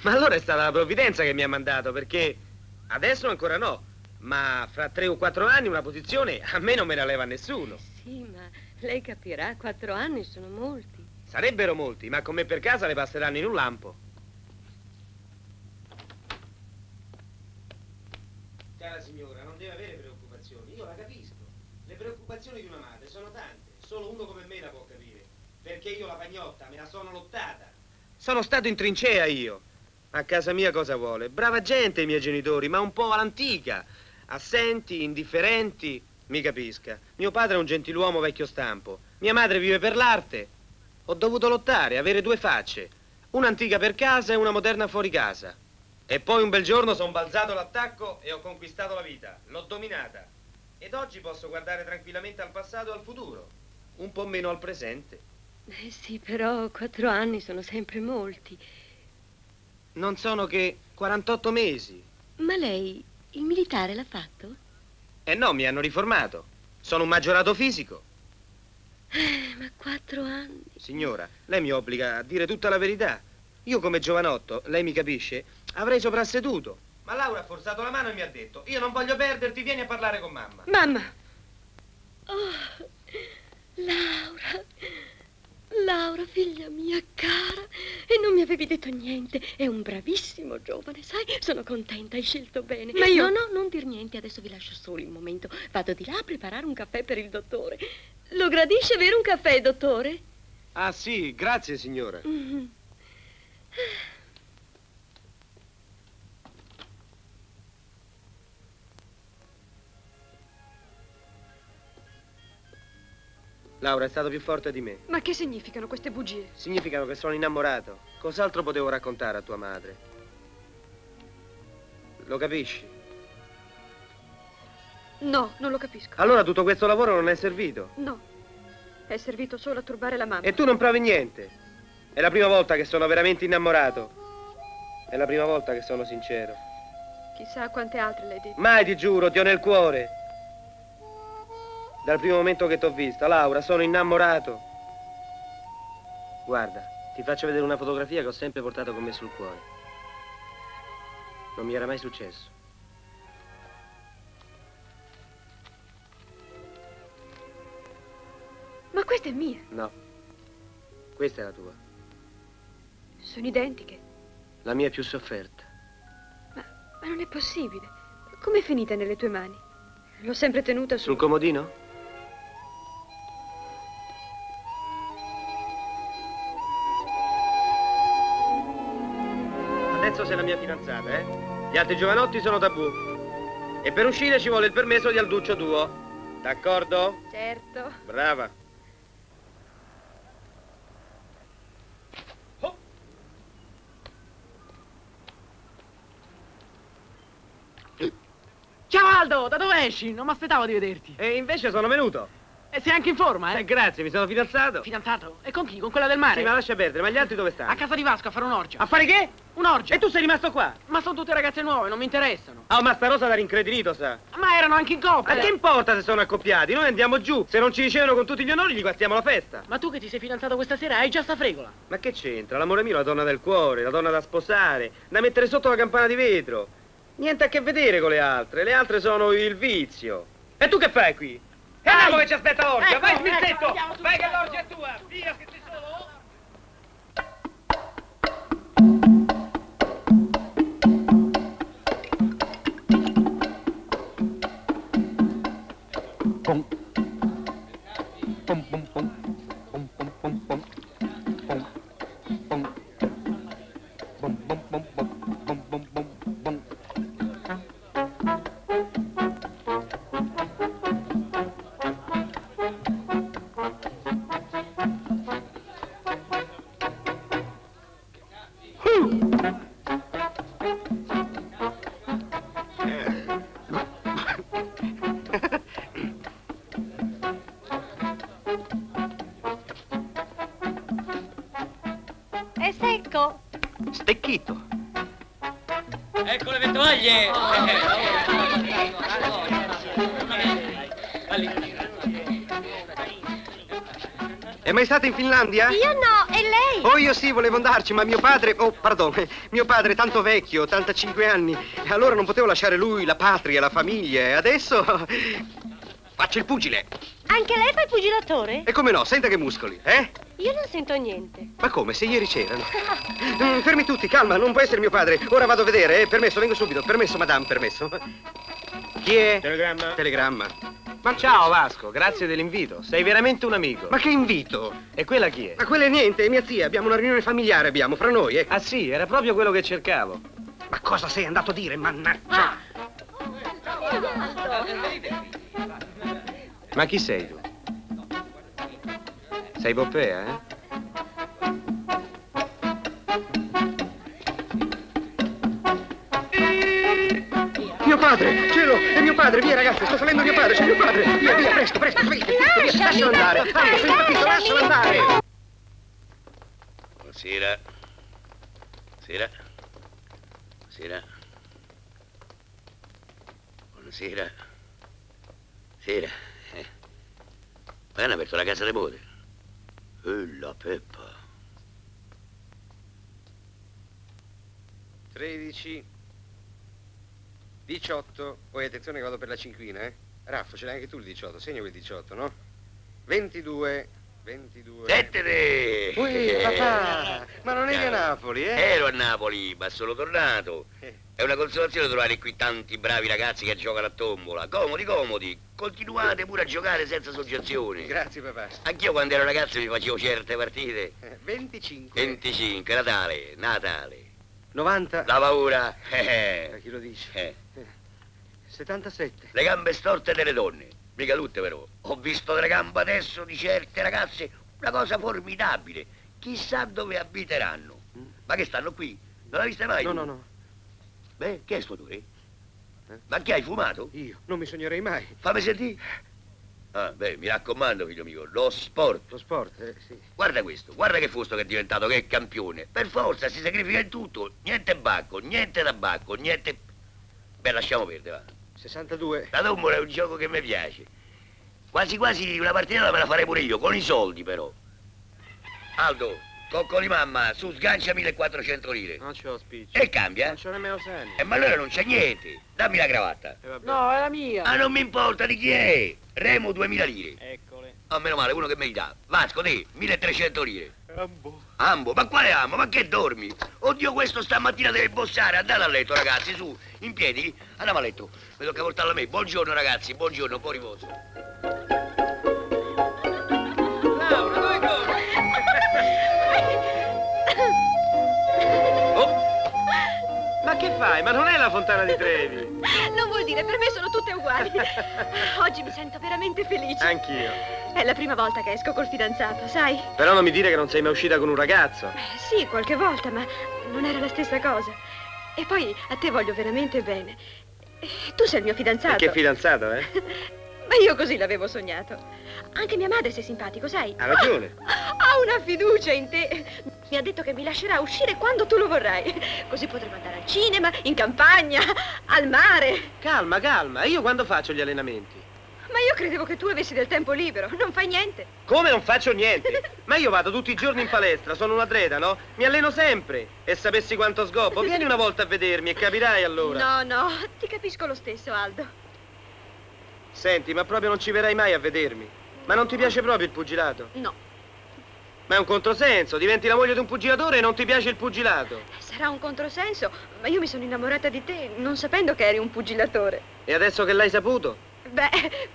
Ma allora è stata la provvidenza che mi ha mandato, perché adesso ancora no. Ma fra tre o quattro anni una posizione a me non me la leva nessuno. Sì, ma lei capirà, quattro anni sono molti. Sarebbero molti, ma con me per casa le passeranno in un lampo. Cara signora, non deve avere preoccupazioni, io la capisco. Le preoccupazioni di una madre sono tante, solo uno come me la può capire. Perché io la pagnotta me la sono lottata. Sono stato in trincea io. A casa mia cosa vuole? Brava gente i miei genitori, ma un po' all'antica. Assenti, indifferenti, mi capisca. Mio padre è un gentiluomo vecchio stampo. Mia madre vive per l'arte. Ho dovuto lottare, avere due facce. Una antica per casa e una moderna fuori casa. E poi un bel giorno sono balzato l'attacco e ho conquistato la vita. L'ho dominata. Ed oggi posso guardare tranquillamente al passato e al futuro. Un po' meno al presente. Eh sì, però quattro anni sono sempre molti. Non sono che 48 mesi. Ma lei il militare l'ha fatto? Eh no, mi hanno riformato. Sono un maggiorato fisico. Eh, ma quattro anni. Signora, lei mi obbliga a dire tutta la verità. Io come giovanotto, lei mi capisce, avrei soprasseduto. Ma Laura ha forzato la mano e mi ha detto, io non voglio perderti, vieni a parlare con mamma. Mamma! Oh, Laura! Laura, figlia mia cara, e non mi avevi detto niente. È un bravissimo giovane, sai? Sono contenta, hai scelto bene. Ma io- No, no, non dir niente, adesso vi lascio soli un momento. Vado di là a preparare un caffè per il dottore. Lo gradisce bere un caffè, dottore? Ah sì, grazie signora. Mhm. Laura è stato più forte di me. Ma che significano queste bugie? Significano che sono innamorato. Cos'altro potevo raccontare a tua madre? Lo capisci? No, non lo capisco. Allora tutto questo lavoro non è servito. No. È servito solo a turbare la mamma. E tu non provi niente. È la prima volta che sono veramente innamorato. È la prima volta che sono sincero. Chissà quante altre l'hai detto. Mai ti giuro, ti ho nel cuore. Dal primo momento che t'ho vista, Laura, sono innamorato. Guarda, ti faccio vedere una fotografia che ho sempre portato con me sul cuore. Non mi era mai successo. Ma questa è mia. No. Questa è la tua. Sono identiche. La mia più sofferta. Ma non è possibile. Com'è finita nelle tue mani? L'ho sempre tenuta su. Sul comodino? Gli altri giovanotti sono tabù. E per uscire ci vuole il permesso di Alduccio Duo. D'accordo? Certo. Brava. Ciao Aldo, da dove esci? Non mi aspettavo di vederti. E invece sono venuto. E sei anche in forma, eh? Eh, grazie, mi sono fidanzato. Fidanzato? E con chi? Con quella del mare? Sì, ma lascia perdere, ma gli altri dove stanno? A casa di Vasco a fare un'orgia. A fare che? Un'orgia. E tu sei rimasto qua? Ma sono tutte ragazze nuove, non mi interessano. Ah, ma sta rosa da rincredinito, sa. Ma erano anche in coppia. Ma che importa se sono accoppiati? Noi andiamo giù. Se non ci ricevono con tutti gli onori, gli guastiamo la festa. Ma tu che ti sei fidanzato questa sera hai già sta fregola. Ma che c'entra? L'amore mio è la donna del cuore, la donna da sposare, da mettere sotto la campana di vetro. Niente a che vedere con le altre. Le altre sono il vizio. E tu che fai qui? E andiamo che ci aspetta l'orgia. Ecco, Vai, ecco, smizzetto! tutti. Vai che l'orgia è tua! Via, che sei solo! Pum. Finlandia? Io no, e lei? Oh, io sì, volevo andarci, ma mio padre... Oh, pardon, mio padre è tanto vecchio, 85 anni, e allora non potevo lasciare lui, la patria, la famiglia, e adesso... Faccio il pugile. Anche lei fa il pugilatore? E come no, senta che muscoli, eh? Io non sento niente. Ma come, se ieri c'erano? Mm, fermi tutti, calma, non può essere mio padre. Ora vado a vedere, eh? Permesso, vengo subito. Permesso, madame, permesso. Chi è? Telegramma. Telegramma. Ma ciao Vasco, grazie dell'invito. Sei veramente un amico. Ma che invito? E quella chi è? Ma quella è niente, è mia zia. Abbiamo una riunione familiare, abbiamo, fra noi, ecco. Ah sì, era proprio quello che cercavo. Ma cosa sei andato a dire, mannaggia? Ma chi sei tu? Sei Poppea, eh? Mio padre, cielo, è mio padre, via ragazzi, sta salendo mio padre, c'è mio padre. Via, via, presto, presto, via, via, lascialo andare. Aldo, sei capito, lascialo andare. Buonasera. Buonasera. Buonasera. Buonasera. Sera. Eh. Ma hanno aperto la casa di moda. E la peppa. 13, 18, poi attenzione che vado per la cinquina, eh. Raffo, ce l'hai anche tu il 18, segna quel 18, no? 22, 22. Sette! Ui, papà, ma non eri a Napoli, eh? Ero a Napoli, ma sono tornato. È una consolazione trovare qui tanti bravi ragazzi che giocano a tombola. Comodi, comodi. Continuate pure a giocare senza soggezioni. Grazie, papà. Anch'io quando ero ragazzo mi facevo certe partite. Eh, 25. 25, Natale, Natale. 90. La paura. Eh, Eh, eh. chi lo dice? Eh. 77. Le gambe storte delle donne. Mica tutte però. Ho visto delle gambe adesso di certe ragazze. Una cosa formidabile. Chissà dove abiteranno. Ma che stanno qui? Non la viste mai? No, tu? no, no. Beh, che è sto tu, eh? Ma che hai fumato? Io non mi sognerei mai. Fammi sentire. Ah, beh, mi raccomando, figlio mio, lo sport. Lo sport, eh, sì. Guarda questo, guarda che fusto che è diventato, che è campione. Per forza, si sacrifica in tutto. Niente bacco, niente tabacco, niente... Beh, lasciamo perdere, va. 62. La tombola è un gioco che mi piace. Quasi quasi una partita me la farei pure io, con i soldi però. Aldo, cocco di mamma, su sgancia 1400 lire. Non c'ho spiccio. E cambia? Non c'ho nemmeno segni. E ma allora non c'è niente. Dammi la cravatta. No, è la mia. Ah, non mi importa di chi è. Remo 2000 lire. Eccole. Ah, meno male, uno che me li dà. Vasco, te, 1300 lire. Ambo. Ambo, ma quale ambo? Ma che dormi? Oddio, questo stamattina deve bossare. Andate a letto, ragazzi, su, in piedi. Andiamo a letto. Mi tocca portarlo a me. Buongiorno, ragazzi, buongiorno, buon riposo. Fai? Ma non è la fontana di Trevi. Non vuol dire, per me sono tutte uguali. Oggi mi sento veramente felice. Anch'io. È la prima volta che esco col fidanzato, sai? Però non mi dire che non sei mai uscita con un ragazzo. Eh, Sì, qualche volta, ma non era la stessa cosa. E poi a te voglio veramente bene. Tu sei il mio fidanzato. E che fidanzato, eh? Ma io così l'avevo sognato. Anche mia madre sei simpatico, sai? Ha ragione. Ha una fiducia in te. Mi ha detto che mi lascerà uscire quando tu lo vorrai. Così potremo andare al cinema, in campagna, al mare. Calma, calma. Io quando faccio gli allenamenti? Ma io credevo che tu avessi del tempo libero. Non fai niente. Come non faccio niente? Ma io vado tutti i giorni in palestra, sono un atleta, no? Mi alleno sempre. E sapessi quanto sgopo, vieni una volta a vedermi e capirai allora. No, no, ti capisco lo stesso, Aldo. Senti, ma proprio non ci verrai mai a vedermi. Ma non ti piace proprio il pugilato? No. Ma è un controsenso, diventi la moglie di un pugilatore e non ti piace il pugilato. Sarà un controsenso, ma io mi sono innamorata di te non sapendo che eri un pugilatore. E adesso che l'hai saputo? Beh,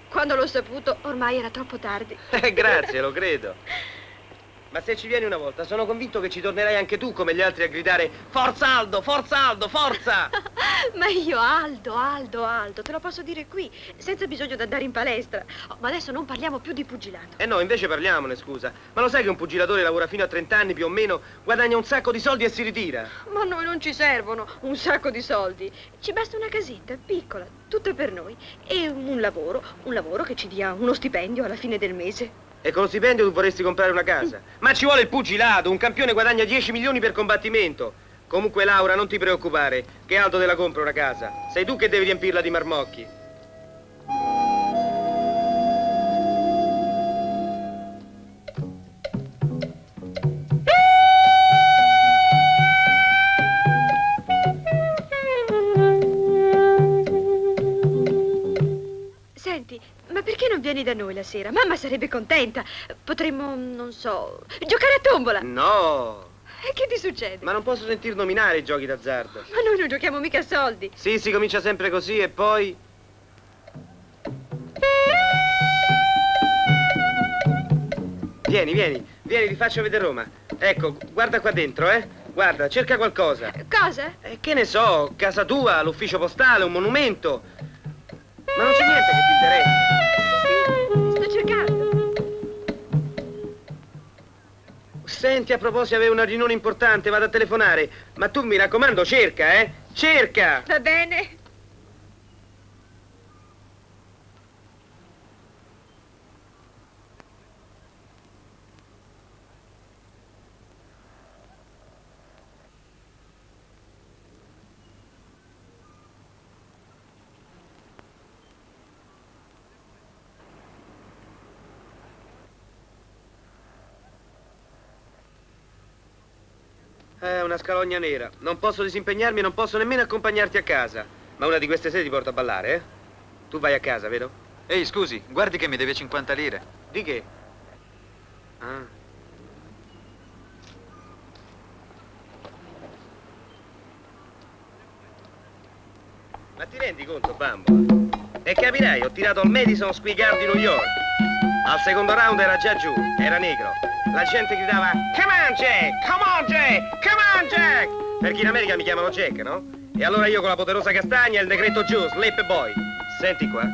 quando l'ho saputo ormai era troppo tardi. Eh, grazie, lo credo. Ma se ci vieni una volta, sono convinto che ci tornerai anche tu come gli altri a gridare Forza Aldo, forza Aldo, forza! Ma io, Aldo, Aldo, Aldo, te lo posso dire qui, senza bisogno di andare in palestra. Oh, ma adesso non parliamo più di pugilato. Eh no, invece parliamone, scusa. Ma lo sai che un pugilatore lavora fino a 30 anni più o meno, guadagna un sacco di soldi e si ritira? Ma a noi non ci servono un sacco di soldi. Ci basta una casetta piccola, tutta per noi. E un lavoro, un lavoro che ci dia uno stipendio alla fine del mese. E con lo stipendio tu vorresti comprare una casa? Ma ci vuole il pugilato, un campione guadagna 10 milioni per combattimento. Comunque Laura, non ti preoccupare, che Aldo te la compra una casa. Sei tu che devi riempirla di marmocchi. Perché non vieni da noi la sera? Mamma sarebbe contenta. Potremmo, non so, giocare a tombola. No! E che ti succede? Ma non posso sentir nominare i giochi d'azzardo. Ma noi non giochiamo mica a soldi. Sì, si comincia sempre così e poi... Vieni, vieni, vieni, ti faccio vedere Roma. Ecco, guarda qua dentro, eh. Guarda, cerca qualcosa. Cosa? E che ne so, casa tua, l'ufficio postale, un monumento. Ma non c'è niente che ti Senti, a proposito, avevo una riunione importante, vado a telefonare. Ma tu mi raccomando, cerca, eh? Cerca! Va bene. È una scalogna nera. Non posso disimpegnarmi e non posso nemmeno accompagnarti a casa. Ma una di queste sere ti porto a ballare, eh? Tu vai a casa, vero? Ehi, scusi, guardi che mi deve 50 lire. Di che? Ah. Ma ti rendi conto, Bambo? E capirai, ho tirato al Madison Square Garden di New York. Al secondo round era già giù, era negro. La gente gridava Come on Jack! Come on Jack! Come on Jack! Perché in America mi chiamano Jack, no? E allora io con la poderosa castagna e il decreto giù, slip boy. Senti qua.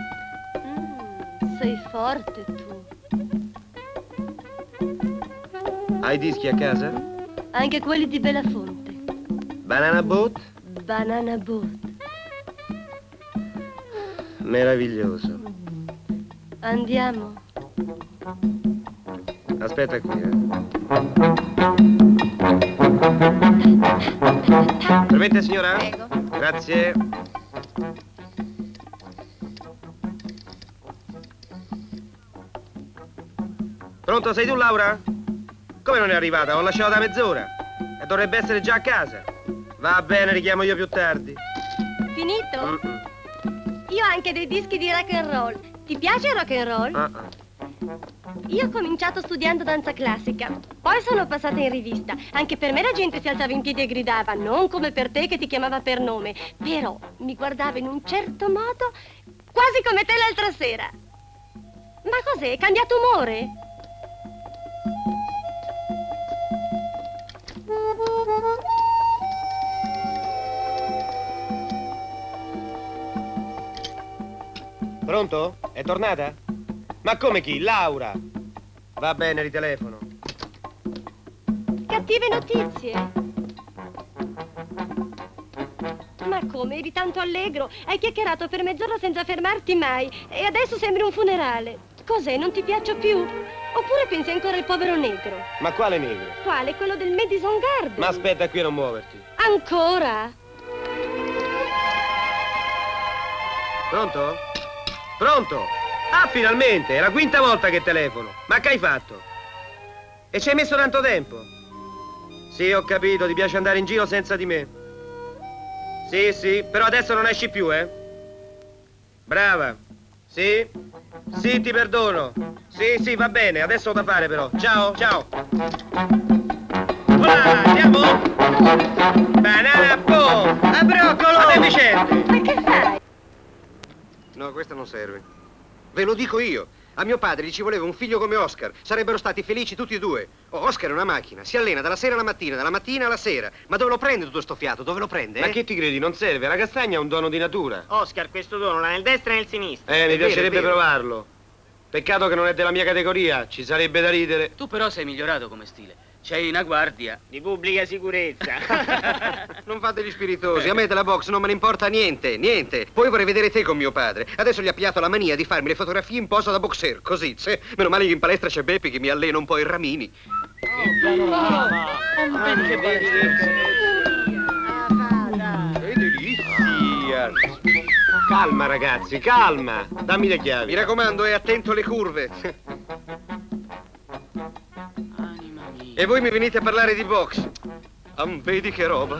Sei forte tu. Hai dischi a casa? Anche quelli di Belafonte. Banana boat? Banana boat. Meraviglioso. Andiamo. Aspetta qui, eh. Permette, signora? Prego. Grazie. Pronto, sei tu, Laura? Come non è arrivata? Ho lasciato da mezz'ora. E dovrebbe essere già a casa. Va bene, richiamo io più tardi. Finito? Mm-mm. Io ho anche dei dischi di rock and roll. Ti piace il rock and roll? Ah, ah. Io ho cominciato studiando danza classica, poi sono passata in rivista. Anche per me la gente si alzava in piedi e gridava, non come per te che ti chiamava per nome, però mi guardava in un certo modo, quasi come te l'altra sera. Ma cos'è? Cambiato umore? Pronto? È tornata? Ma come chi? Laura! Va bene, ritelefono. Cattive notizie. Ma come? Eri tanto allegro? Hai chiacchierato per mezz'ora senza fermarti mai e adesso sembri un funerale. Cos'è? Non ti piaccio più? Oppure pensi ancora al povero negro? Ma quale negro? Quale? Quello del Madison Garden? Ma aspetta qui a non muoverti. Ancora? Pronto? Pronto? Ah, finalmente! È la quinta volta che telefono. Ma che hai fatto? E ci hai messo tanto tempo? Sì, ho capito, ti piace andare in giro senza di me. Sì, sì, però adesso non esci più, eh? Brava. Sì? Sì, ti perdono. Sì, sì, va bene, adesso ho da fare però. Ciao, ciao. Voilà, andiamo? Banana po! A broccolo! A me Vicente! Ma che fai? No, questa non serve. Ve lo dico io. A mio padre gli ci voleva un figlio come Oscar. Sarebbero stati felici tutti e due. Oh, Oscar è una macchina. Si allena dalla sera alla mattina, dalla mattina alla sera. Ma dove lo prende tutto sto fiato? Dove lo prende? Ma eh? che ti credi? Non serve, la castagna è un dono di natura. Oscar questo dono l'ha nel destra e nel sinistro. Eh, mi È vero, piacerebbe provarlo. Peccato che non è della mia categoria, ci sarebbe da ridere. Tu però sei migliorato come stile. C'hai una guardia. Di pubblica sicurezza. Non fate gli spiritosi. A me della box non me ne importa niente, niente. Poi vorrei vedere te con mio padre. Adesso gli ha piato la mania di farmi le fotografie in posa da boxer, così. se- Meno male che in palestra c'è Beppi che mi allena un po' i ramini. Che delizia! Calma ragazzi, calma. Dammi le chiavi. Mi raccomando, è attento alle curve. E voi mi venite a parlare di box. Ah, vedi che roba?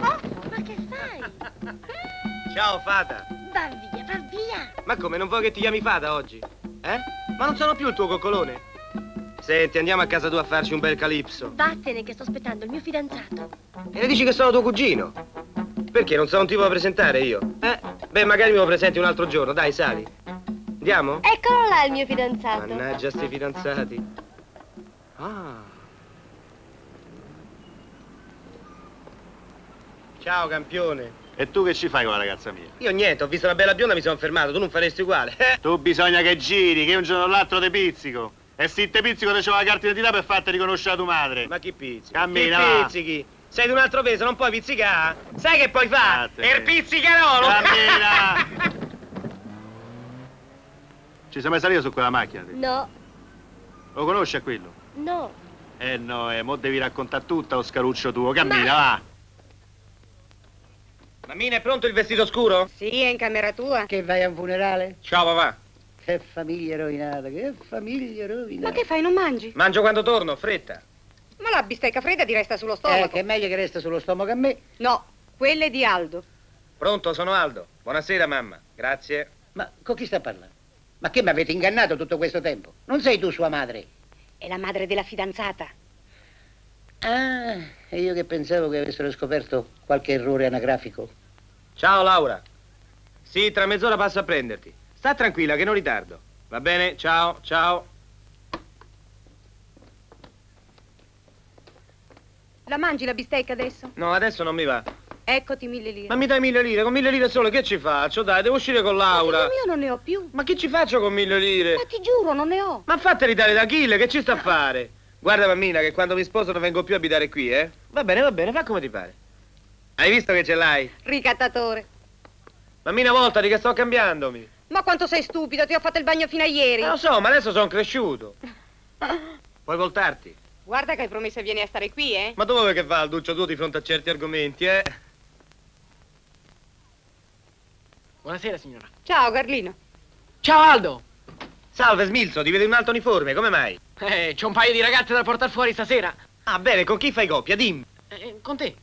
Ma che fai? Ciao Fata. Va via, va via. Ma come, non vuoi che ti chiami Fata oggi? Eh? Ma non sono più il tuo coccolone? Senti, andiamo a casa tua a farci un bel calipso. Vattene che sto aspettando il mio fidanzato. E le dici che sono tuo cugino? Perché non sono un tipo da presentare io? Eh? Beh, magari me lo presenti un altro giorno, dai, sali. Andiamo? Eccolo là il mio fidanzato. Mannaggia sti fidanzati. Ah. Ciao campione. E tu che ci fai con la ragazza mia? Io niente, ho visto la bella bionda e mi sono fermato, tu non faresti uguale. Eh? Tu bisogna che giri, che un giorno o l'altro te pizzico. E se te pizzico te c'ho la carta d'identità per farti riconoscere tua madre. Ma chi pizzica? Cammina, chi va. pizzichi? Sei di un altro peso, non puoi pizzicare? Sai che puoi fare? Vattene. Er pizzicarolo! Cammina! Ci sei mai salito su quella macchina? te? No, Lo conosci a quello? no. Eh no, eh, mo devi raccontare tutta lo scaruccio tuo. Cammina, va! Mammina, è pronto il vestito scuro? Sì, è in camera tua. Che vai a un funerale? Ciao papà. Che famiglia rovinata, che famiglia rovinata. Ma che fai, non mangi? Mangio quando torno, fretta. Ma la bistecca fredda ti resta sullo stomaco. Eh, che è meglio che resta sullo stomaco a me. No, quella è di Aldo. Pronto, sono Aldo. Buonasera, mamma. Grazie. Ma con chi sta parlando? Ma che mi avete ingannato tutto questo tempo? Non sei tu sua madre? È la madre della fidanzata. Ah, e io che pensavo che avessero scoperto qualche errore anagrafico. Ciao, Laura. Sì, tra mezz'ora passo a prenderti. Sta tranquilla che non ritardo. Va bene? Ciao, ciao. La mangi la bistecca adesso? No, adesso non mi va. Eccoti mille lire. Ma mi dai mille lire? Con mille lire solo che ci faccio? Dai, devo uscire con Laura. Io non ne ho più. Ma che ci faccio con mille lire? Ma ti giuro, non ne ho. Ma fate ridare da Achille, che ci sta a fare? Guarda, mammina, che quando mi sposo non vengo più a abitare qui, eh? Va bene, va bene, fa come ti pare. Hai visto che ce l'hai? Ricattatore. Mammina, voltati che sto cambiandomi. Ma quanto sei stupido, ti ho fatto il bagno fino a ieri. Eh, lo so, ma adesso sono cresciuto. Puoi voltarti? Guarda che hai promesso che vieni a stare qui, eh? Ma dove che va il duccio tuo di fronte a certi argomenti, eh? Buonasera, signora. Ciao, Carlino. Ciao, Aldo. Salve, Smilzo, ti vedi un altro uniforme, come mai? Eh, c'ho un paio di ragazze da portare fuori stasera. Ah, bene, con chi fai coppia? Dimmi. Eh, con te.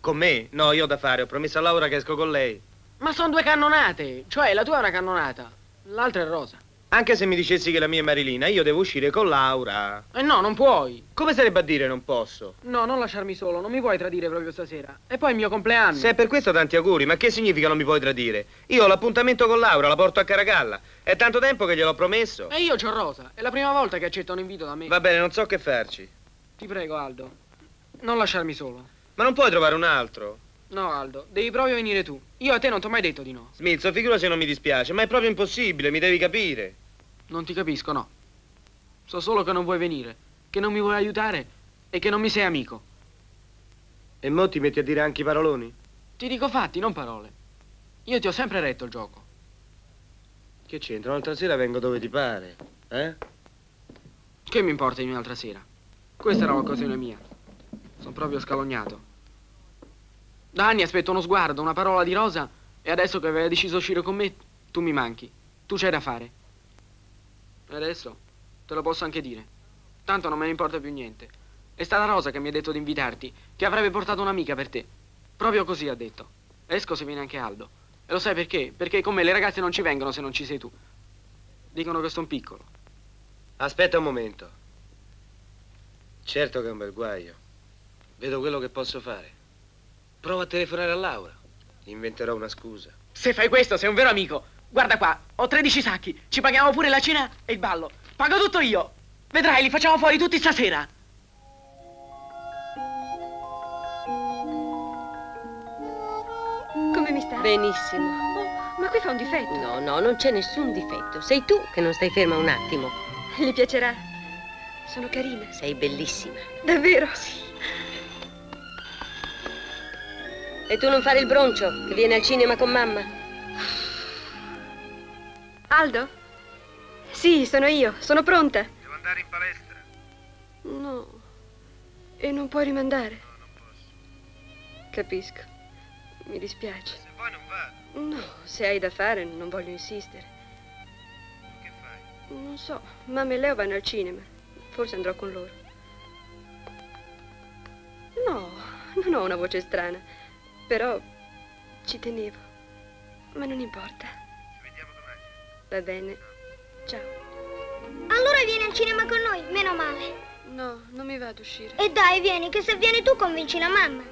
Con me? No, io ho da fare, ho promesso a Laura che esco con lei. Ma sono due cannonate. Cioè, la tua è una cannonata, l'altra è rosa. Anche se mi dicessi che la mia è Marilina, io devo uscire con Laura. E no, non puoi. Come sarebbe a dire non posso? No, non lasciarmi solo, non mi puoi tradire proprio stasera. E poi è il mio compleanno. Se è per questo tanti auguri, ma che significa non mi puoi tradire? Io ho l'appuntamento con Laura, la porto a Caracalla. È tanto tempo che gliel'ho promesso. E io c'ho Rosa, è la prima volta che accetta un invito da me. Va bene, non so che farci. Ti prego, Aldo, non lasciarmi solo. Ma non puoi trovare un altro? No, Aldo, devi proprio venire tu. Io a te non ti ho mai detto di no. Smilzo, figura se non mi dispiace, ma è proprio impossibile, mi devi capire. Non ti capisco, no. So solo che non vuoi venire, che non mi vuoi aiutare e che non mi sei amico. E mo ti metti a dire anche i paroloni? Ti dico fatti, non parole. Io ti ho sempre retto il gioco. Che c'entra? Un'altra sera vengo dove ti pare, eh? Che mi importa di un'altra sera? Questa era l'occasione mia. Sono proprio scalognato. Da anni aspetto uno sguardo, una parola di Rosa e adesso che aveva deciso di uscire con me, tu mi manchi. Tu c'hai da fare. E adesso te lo posso anche dire. Tanto non me ne importa più niente. È stata Rosa che mi ha detto di invitarti, che avrebbe portato un'amica per te. Proprio così ha detto. Esco se viene anche Aldo. E lo sai perché? Perché con me le ragazze non ci vengono se non ci sei tu. Dicono che sono piccolo. Aspetta un momento. Certo che è un bel guaio. Vedo quello che posso fare. Prova a telefonare a Laura. Inventerò una scusa. Se fai questo, sei un vero amico. Guarda qua, ho 13 sacchi. Ci paghiamo pure la cena e il ballo. Pago tutto io. Vedrai, li facciamo fuori tutti stasera. Come mi sta? Benissimo. Oh, ma qui fa un difetto. No, no, non c'è nessun difetto. Sei tu che non stai ferma un attimo. Gli piacerà. Sono carina. Sei bellissima. Davvero? Sì. E tu non fare il broncio, che viene al cinema con mamma? Aldo? Sì, sono io. Sono pronta. Devo andare in palestra. No. E non puoi rimandare? No, non posso. Capisco. Mi dispiace. Se vuoi non vado. No, se hai da fare non voglio insistere. Che fai? Non so, mamma e Leo vanno al cinema. Forse andrò con loro. No, non ho una voce strana. Però ci tenevo. Ma non importa. Va bene. Ciao. Allora vieni al cinema con noi, meno male. No, non mi va ad uscire. E dai, vieni, che se vieni tu convinci la mamma.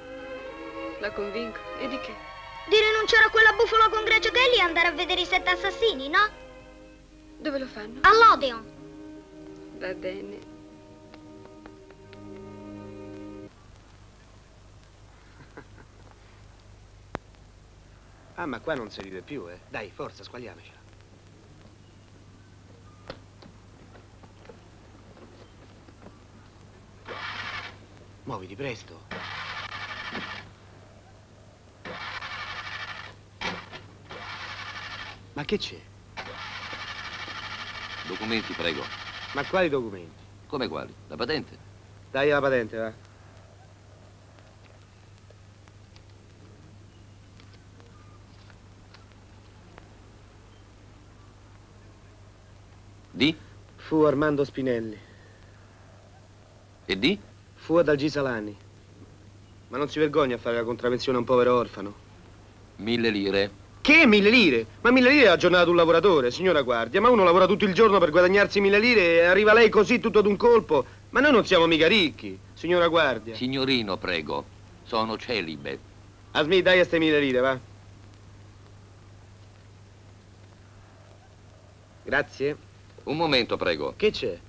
La convinco. E di che? Di rinunciare a quella bufala con Grecia Kelly e andare a vedere i sette assassini, no? Dove lo fanno? All'Odeon. Va bene. Ah, ma qua non si ride più, eh. Dai, forza, squagliamocela. Muoviti presto. Ma che c'è? Documenti, prego. Ma quali documenti? Come quali? La patente? Dai la patente, va. Di? Fu Armando Spinelli. E di? Fu ad Algisalani. Ma non si vergogna a fare la contravenzione a un povero orfano. Mille lire. Che mille lire? Ma mille lire è la giornata di un lavoratore, signora guardia. Ma uno lavora tutto il giorno per guadagnarsi mille lire e arriva lei così tutto d'un colpo. Ma noi non siamo mica ricchi, signora guardia. Signorino, prego. Sono celibe. Asmi, dai a ste mille lire, va. Grazie. Un momento, prego. Che c'è?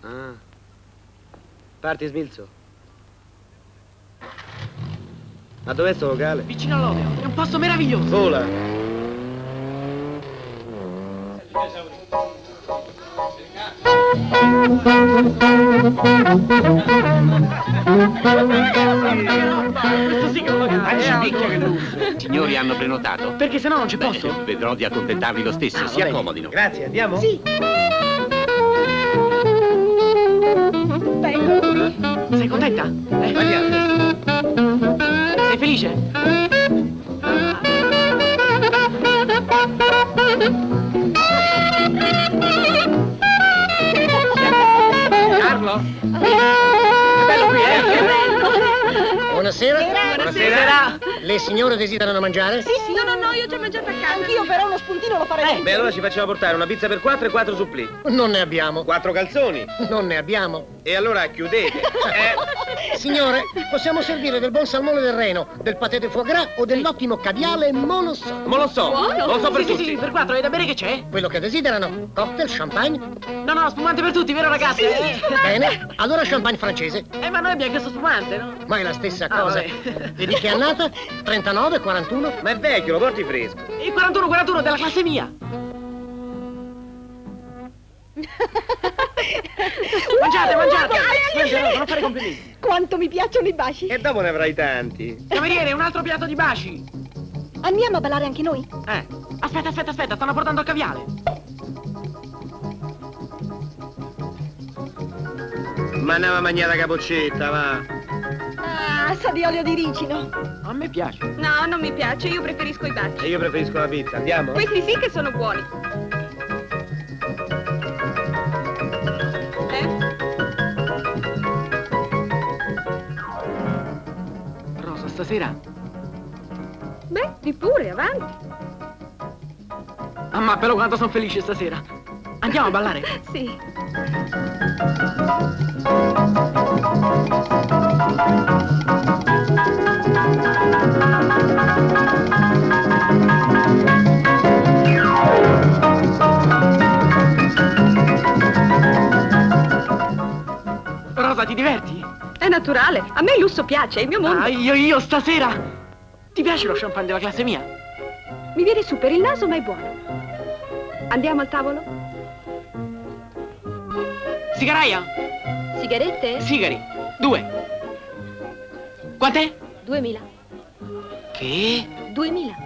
Ah. Parti, Smilzo. Ma dov'è sto locale? Vicino all'Odeon, è un posto meraviglioso. Vola. Signori hanno prenotato? Perché sennò non ci posso. Beh, vedrò di accontentarli lo stesso. Ah, si accomodino. Grazie, andiamo? Sì. Qui. Sei contenta? Eh? Sei felice? Carlo? Che bello qui, eh? Bello! Buonasera. Buonasera. Le signore desiderano mangiare? Sì, sì. No, no, no, io ho già mangiato a casa. Anch'io però uno spuntino lo farei. Beh, allora ci facciamo portare una pizza per quattro e quattro supplì. Non ne abbiamo. Quattro calzoni. Non ne abbiamo. E allora chiudete. Eh, Signore, possiamo servire del buon salmone del Reno, del patè de foie gras o dell'ottimo caviale Molosso. Molosso. Buono. Molosso per sì, tutti. Sì, sì, per quattro. E da bere che c'è? Quello che desiderano. Cocktail, champagne. No, no, spumante per tutti, vero ragazzi? Eh, Bene, allora champagne francese. eh, ma noi abbiamo chiesto spumante, no? Ma è la stessa Ah, cosa. vabbè. e di che annata? 39, 41? Ma è vecchio, lo porti fresco. Il 41-41 della classe mia. mangiate, mangiate. Mangiate, non fare complimenti. Quanto mi piacciono i baci. E dopo ne avrai tanti. Cameriere, un altro piatto di baci. Andiamo a ballare anche noi? Eh, aspetta, aspetta, aspetta, stanno portando il caviale. Ma andiamo a mangiare la capoccetta, va. Ah, sa di olio di ricino. A me piace. No, non mi piace, io preferisco i baci. E io preferisco la pizza, andiamo? Questi sì che sono buoni. Rosa, stasera? Beh, di pure, avanti. Ah, ma però quanto sono felice stasera. Andiamo a ballare? Sì. Diverti? È naturale. A me il lusso piace, è il mio mondo. Ah, io, io stasera. Ti piace lo champagne della classe mia? Mi viene su per il naso, ma è buono. Andiamo al tavolo? Sigaraia? Sigarette? Sigari. Due. Quant'è? 2000. Che? 2000.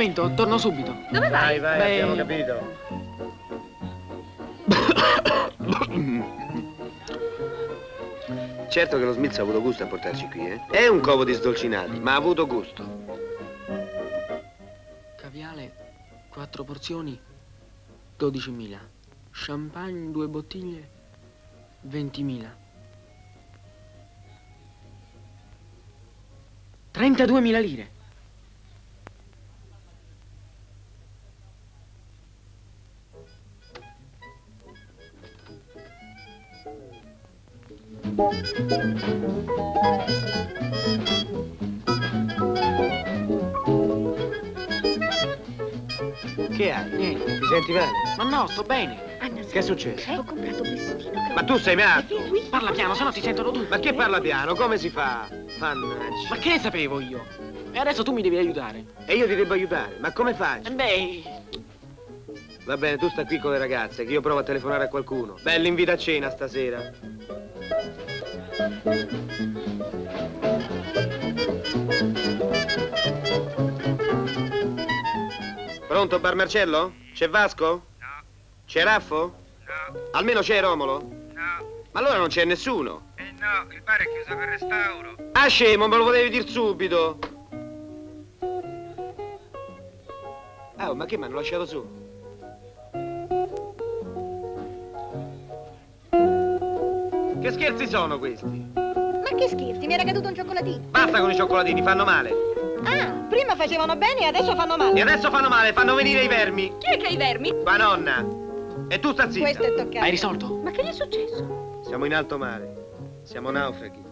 Momento, torno subito. Dove Vai, vai, Beh- abbiamo capito. Certo che lo Smith ha avuto gusto a portarci qui, eh? È un covo di sdolcinati, ma ha avuto gusto. Caviale, quattro porzioni, 12.000. Champagne, due bottiglie, 20.000. 32.000 lire. Che hai? Niente. Ti senti male? Ma no, sto bene. Che è successo? Ho comprato un vestitino. Ma tu sei matto! Parla piano, sennò ti sentono tutti. Ma che parla piano? Come si fa? Mannaggia. Ma che ne sapevo io? E adesso tu mi devi aiutare. E io ti devo aiutare, ma come fai? Eh Beh, Va bene, tu sta qui con le ragazze, che io provo a telefonare a qualcuno. Bello, invita a cena stasera. Pronto, Bar Marcello? C'è Vasco? No. C'è Raffo? No. Almeno c'è Romolo? No. Ma allora non c'è nessuno. Eh no, il bar è chiuso per restauro. Ah, scemo, me lo potevi dire subito. Ah, oh, ma che mi hanno lasciato su? Che scherzi sono questi? Ma che scherzi, mi era caduto un cioccolatino. Basta con i cioccolatini, fanno male. Ah, prima facevano bene e adesso fanno E male. adesso fanno male, fanno venire i vermi. Chi è che ha i vermi? Tua nonna. E tu sta zitta. Questo è toccato. hai risolto? Ma che gli è successo? Siamo in alto mare. Siamo naufraghi.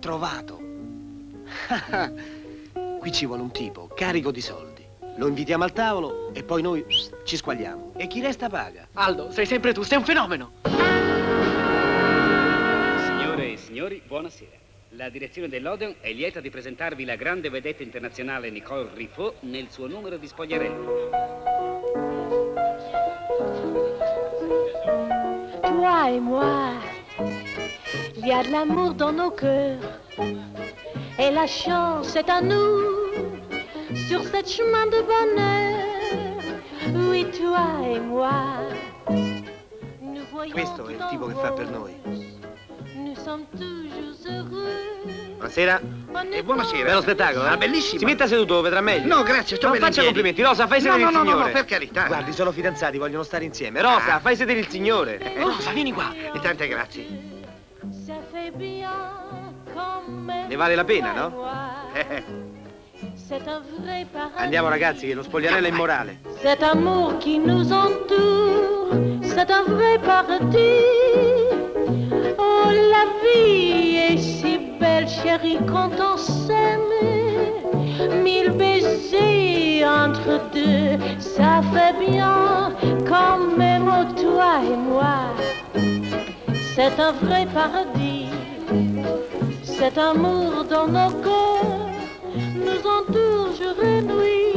Trovato. Qui ci vuole un tipo carico di soldi. Lo invitiamo al tavolo e poi noi ci squagliamo. E chi resta paga. Aldo, sei sempre tu, sei un fenomeno. Signore e signori, buonasera. La direzione dell'Odeon è lieta di presentarvi la grande vedetta internazionale Nicole Riffo nel suo numero di spogliarello. Toi et moi, il y a de l'amour dans nos cœurs. Et la chance est à nous. Sur ce chemin de bonheur. Oui, toi et moi. Nous voyons Questo è il tipo che fa per noi. Nous sommes toujours heureux. Buonasera. E buonasera. Bello spettacolo, Ah, eh? bellissimo. Si metta seduto, lo vedrà meglio. No, grazie, sto Non bene in faccia complimenti. Rosa, fai sedere No, il no, no, no, signore. no, per carità. Guardi, sono fidanzati, vogliono stare insieme. Rosa, Ah. fai sedere il signore. Rosa, vieni qua. E tante grazie. Ne vale la pena, no? moi. C'est un vrai paradis. Andiamo ragazzi, che lo spogliarello è immorale. Cet amour qui nous entoure, c'est un vrai paradis. Oh, la vie est si belle, chérie, quand on s'aime. Mille baisers entre deux, ça fait bien, quand même oh, toi et moi. C'est un vrai paradis. Cet amour dans nos cœurs nous entoure jour et nuit.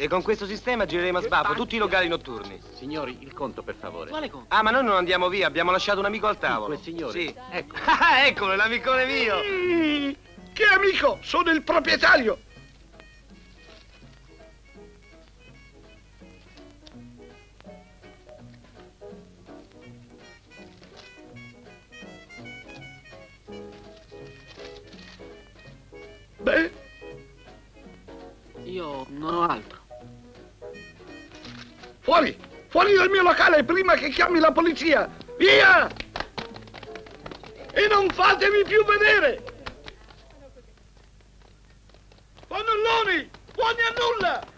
E con questo sistema gireremo a sbafo tutti i locali notturni. Signori, il conto per favore. Quale conto? Ah, ma noi non andiamo via, abbiamo lasciato un amico al tavolo. Quel signore? Sì, ecco. Ah, eccolo, l'amicone mio. Che amico? Sono il proprietario. Beh, Io non ho altro. fuori! Fuori dal mio locale prima che chiami la polizia! Via! E non fatemi più vedere! Pannolloni! Buoni a nulla!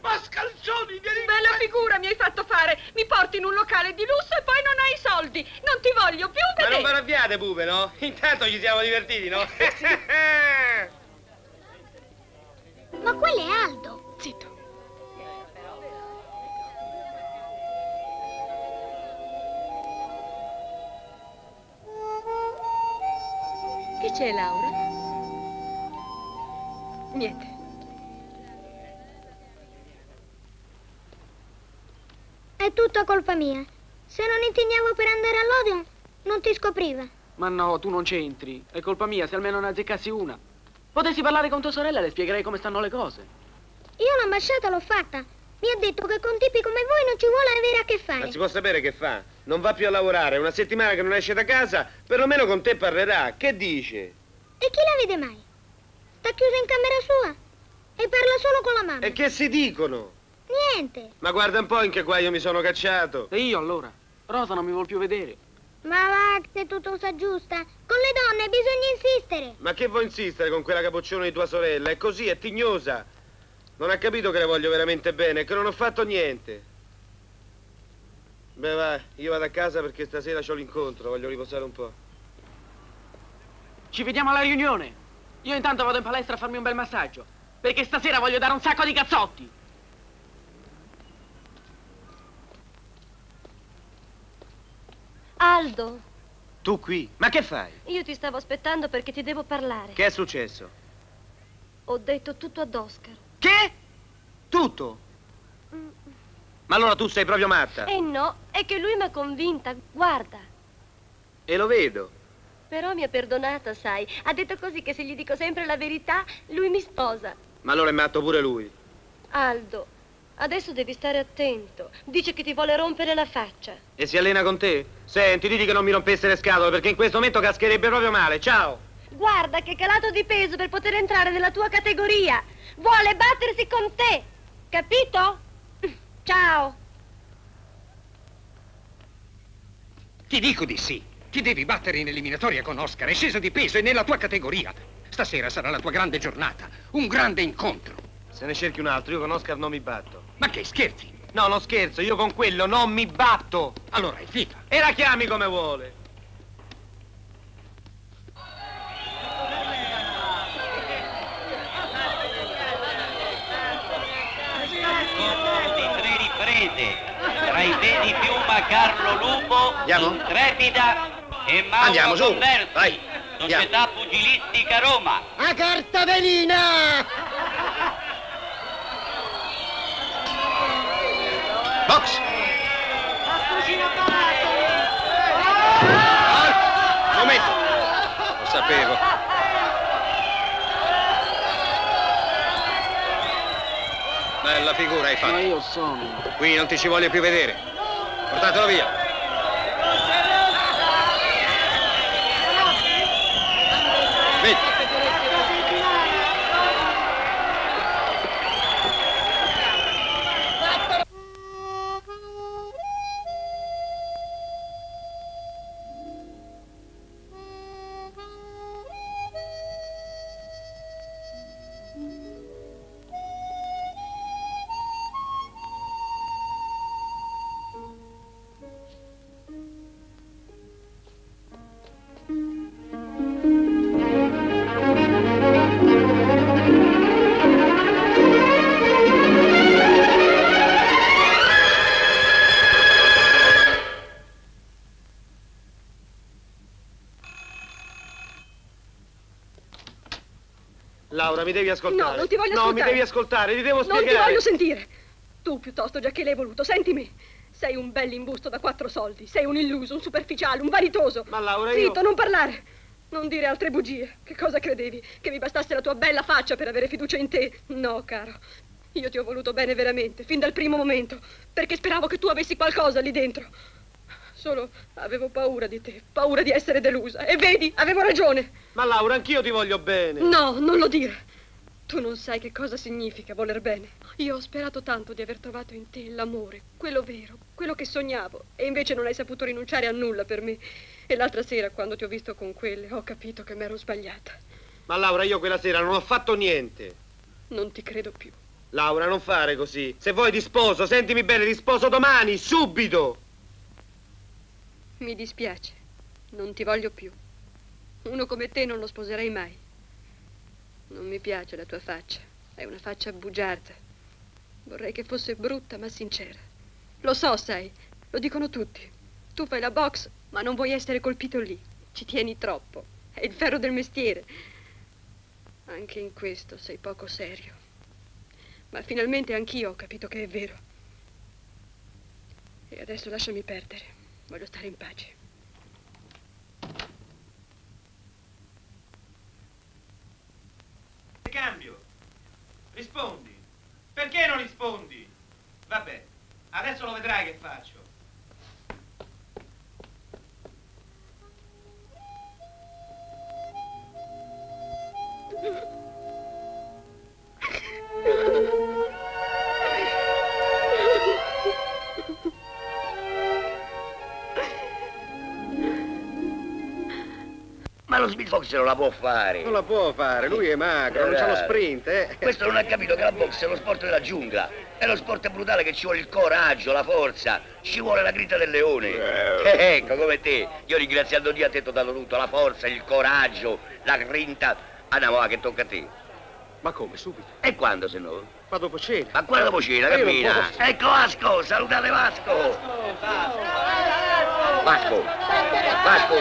Mascalzoni, vieni Bella figura mi hai fatto fare. Mi porti in un locale di lusso e poi non hai i soldi. Non ti voglio più Ma non vedere. vi arrabbiate, pube, no? Intanto ci siamo divertiti, no? Ma quello è Aldo. Zitto. Che c'è, Laura? Niente. È tutta colpa mia. Se non intignavo per andare all'Odeon, non ti scopriva. Ma no, tu non c'entri. È colpa mia, se almeno ne azzeccassi una. Potessi parlare con tua sorella e le spiegherei come stanno le cose. Io l'ambasciata l'ho fatta. Mi ha detto che con tipi come voi non ci vuole avere a che Ma fare. si può sapere che fa? Non va più a lavorare, è una settimana che non esce da casa, perlomeno con te parlerà. Che dice? E chi la vede mai? Sta chiusa in camera sua e parla solo con la mamma. E che si dicono? Niente. Ma guarda un po' in che guaio mi sono cacciato. E io allora? Rosa non mi vuol più vedere. Ma va, che è tutto cosa giusta. Con le donne bisogna insistere. Ma che vuoi insistere con quella capocciona di tua sorella? È così, è tignosa. Non ha capito che le voglio veramente bene, che non ho fatto niente. Beh, vai, io vado a casa perché stasera ho l'incontro, voglio riposare un po'. Ci vediamo alla riunione. Io intanto vado in palestra a farmi un bel massaggio. Perché stasera voglio dare un sacco di cazzotti. Aldo, Tu qui? Ma che fai? io ti stavo aspettando perché ti devo parlare. Che è successo? Ho detto tutto ad Oscar. Che? Tutto? Ma allora tu sei proprio matta. E no, è che lui mi ha convinta, guarda. E lo vedo. Però mi ha perdonata, sai. Ha detto così che se gli dico sempre la verità, lui mi sposa. Ma allora è matto pure lui. Aldo, adesso devi stare attento. Dice che ti vuole rompere la faccia. E si allena con te? Senti, digli che non mi rompesse le scatole perché in questo momento cascherebbe proprio male. Ciao! Guarda che è calato di peso per poter entrare nella tua categoria. Vuole battersi con te. Capito? Ciao. Ti dico di sì. Ti devi battere in eliminatoria con Oscar. È sceso di peso e nella tua categoria. Stasera sarà la tua grande giornata. Un grande incontro. Se ne cerchi un altro, io con Oscar non mi batto. Ma che scherzi? No, non scherzo, io con quello non mi batto. Allora è finita. E la chiami come vuole. di tre riprese tra i vedi Piuma, Carlo Lupo, Andiamo? Intrepida e Mauro Andiamo, su, Converti, vai, Società Pugilistica Roma. A carta velina! sapevo. Bella figura hai fatto. Ma io sono. Qui non ti ci voglio più vedere. Portatelo via. Mi devi ascoltare. No, non ti voglio No, ascoltare. mi devi ascoltare, ti devo Non spiegare. ti voglio sentire. Tu piuttosto, già che l'hai voluto, sentimi. Sei un bell'imbusto da quattro soldi. Sei un illuso, un superficiale, un vanitoso. Ma Laura, io... Zitto, non parlare. Non dire altre bugie. Che cosa credevi? Che mi bastasse la tua bella faccia per avere fiducia in te? No, caro. Io ti ho voluto bene veramente, fin dal primo momento, perché speravo che tu avessi qualcosa lì dentro. Solo avevo paura di te, paura di essere delusa. E vedi, avevo ragione. Ma Laura, anch'io ti voglio bene. No, non lo dire. Tu non sai che cosa significa voler bene. Io ho sperato tanto di aver trovato in te l'amore, quello vero, quello che sognavo, e invece non hai saputo rinunciare a nulla per me. E l'altra sera, quando ti ho visto con quelle, ho capito che m'ero sbagliata. Ma Laura, io quella sera non ho fatto niente. Non ti credo più. Laura, non fare così. Se vuoi ti sposo, sentimi bene, ti sposo domani, subito. Mi dispiace, non ti voglio più. Uno come te non lo sposerei mai. Non mi piace la tua faccia. È una faccia bugiarda. Vorrei che fosse brutta ma sincera. Lo so, sai, lo dicono tutti. Tu fai la box, ma non vuoi essere colpito lì. Ci tieni troppo. È il ferro del mestiere. Anche in questo sei poco serio. Ma finalmente anch'io ho capito che è vero. E adesso lasciami perdere. Voglio stare in pace. Cambio. Rispondi. Perché non rispondi? Vabbè, adesso lo vedrai che faccio. Fox non la può fare. Non la può fare, lui è magro, non c'ha lo sprint, eh. Questo non ha capito che la box è lo sport della giungla. È lo sport brutale che ci vuole il coraggio, la forza, ci vuole la grinta del leone. Eh, ecco, come te. Io ringraziando Dio a te ti ho dato tutto, la forza, il coraggio, la grinta. Andiamo va, che tocca a te. Ma come, subito? E quando se no? Ma dopo cena. Ma quando dopo cena, cammina? posso. Ecco Vasco, salutate Vasco. Vasco, Vasco,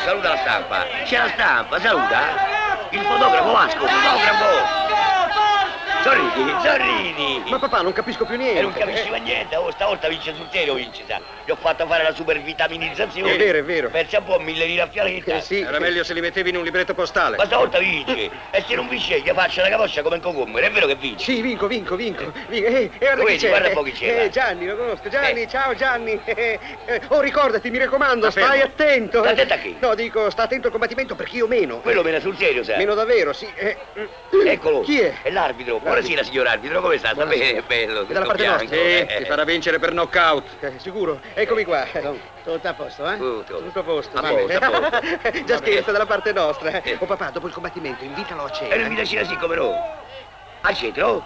saluta la stampa. C'è la stampa, saluta. Il fotografo Vasco, fotografo. Sorridi, sorridi. Ma papà, non capisco più niente. E non capisci mai niente, oh, stavolta vince sul serio, vince, sa. Gli ho fatto fare la supervitaminizzazione. È vero, è vero. Pensa un po' mille lire a fialetta. Eh sì. Era meglio se li mettevi in un libretto postale. Ma stavolta vince. e se non vince, gli faccio la capoccia come in cocomero, è vero che vince? Sì, vinco, vinco, vinco. vinco. Eh, eh, guarda vedi, c'è. guarda un po' chi c'è. Eh, Gianni, lo conosco. Gianni, ciao Gianni. Eh, eh, oh, ricordati, mi raccomando, Sta stai fermo. attento. Sta attento a chi? No, dico, sta attento al combattimento perché io meno. Quello mena sul serio, sa. Meno davvero, sì. Eh, Eccolo. Chi è? È l'arbitro. Buonasera, signor arbitro, come sta? Bene, bello. Dalla parte bianco. nostra? Sì, Eh, ti farà vincere per knockout. Eh, sicuro? Eccomi qua. Tutto a posto, eh? Tutto. Tutto a posto. A posto, a posto. Già scherzo, dalla parte nostra. Oh papà, dopo il combattimento, invitalo a cena. E lui mi decide sì come no. Al centro?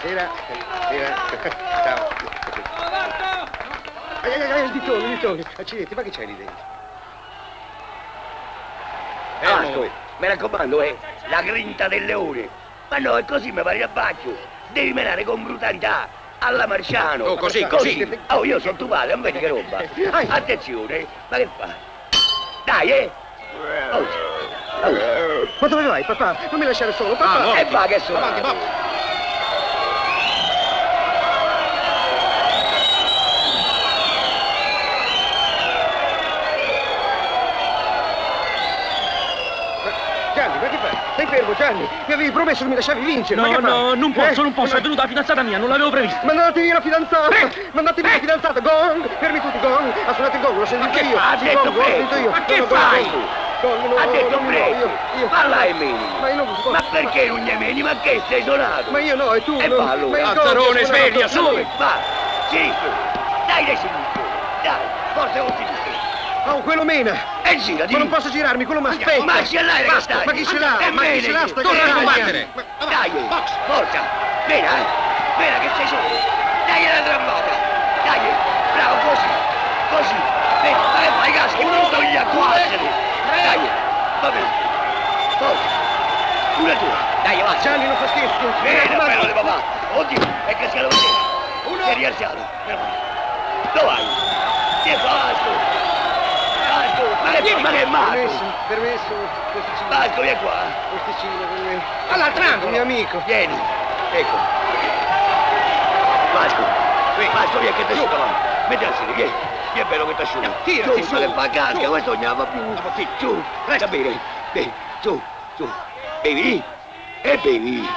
Sera. Sera. Ciao. Ai, ai, ai, il ditone, il ditone. Accidenti, ma che c'è lì dentro? Ah, Vasco, mi raccomando, eh, la grinta del leone. Ma no, è così, mi pare a baccio. Devi menare con brutalità. Alla Marciano. Oh, così, così. Oh, io sono tuo padre, non vedi che roba. Attenzione, ma che fa? Dai, eh. Oh, oh. Ma dove vai, papà? Non mi lasciare solo, papà. E va che sono. Avanti, va. Fermo, Gianni. Mi avevi promesso che mi lasciavi vincere. No, ma no, non posso, Eh? non posso, è venuta la fidanzata mia, non l'avevo previsto. Mandate via la fidanzata! Mandate via la fidanzata! Gong! Fermi tutti, gong! Ha suonato il gong, l'ho sentito io! Ha detto gong, prego. io! Ma che No, fai? gong, gong, no, Ha detto no, prego. io, io. Falla ai minimi. Ma io non posso. Ma perché non gli meni? Ma che sei suonato? Ma io no, e tu? E va allora. Azzarone, sveglia, su! Va! Sì! Dai dai sinistra! Dai! Forza con sinistra! Oh, quello mena! E girati! Ma non posso girarmi, quello mi aspetta! Ma ce l'hai! Ma chi ce l'ha? Bene, torna a combattere! Dai! Forza! Vena, eh! Vena che sei solo! Dai la trampata! Dai! Bravo, così! Così! Vedi, vai, fai gas, che non togli a quattro! Dai! Va bene! Forza! Una tua! Dai, avanti! Gianni, non fa scherzo! Bene, bello di papà! Oddio, è è levato! Uno! Si è rialzato! Dove vai? Dietro, Vasco! Ma che, ma che Marco? Permesso, permesso, posticino. Vasco, vieni qua! Posticino per me. All'altro angolo! Un mio amico. Vieni! Ecco! Vasco! Vasco, vieni che ti asciuga, va! Metti la sedia, vieni! Vieni bello che ti asciuga! tirati Su, ma che fa casca, questo non va più! Su, resta bene! Bevi, su, su! Bevi! E bevi!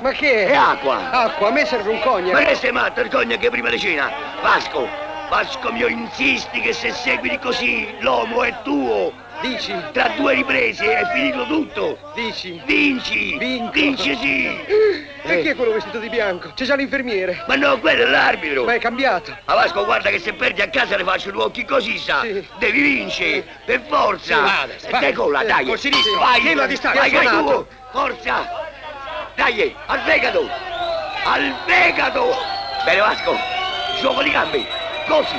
Ma che è? È acqua! Acqua, a me serve un cognac. Ma che sei matto, il cognac che prima di cena? Vasco, Vasco mio, insisti che se segui così l'uomo è tuo. Dici? Tra due riprese è finito tutto. Dici? Vinci! Vinco. Vinci sì! E chi è quello vestito di bianco? C'è già l'infermiere. Ma no, quello è l'arbitro! Ma è cambiato. Ma Vasco, guarda che se perdi a casa le faccio due occhi così, sa! Devi vincere! Per forza! Sì, vada, E vada. te cola, Eh, dai! col sinistro. Vai! Tienilo a distanza. Vai, vai tu! Forza! Dai, al fegato! Al fegato! Bene Vasco! Gioco di gambe! Così!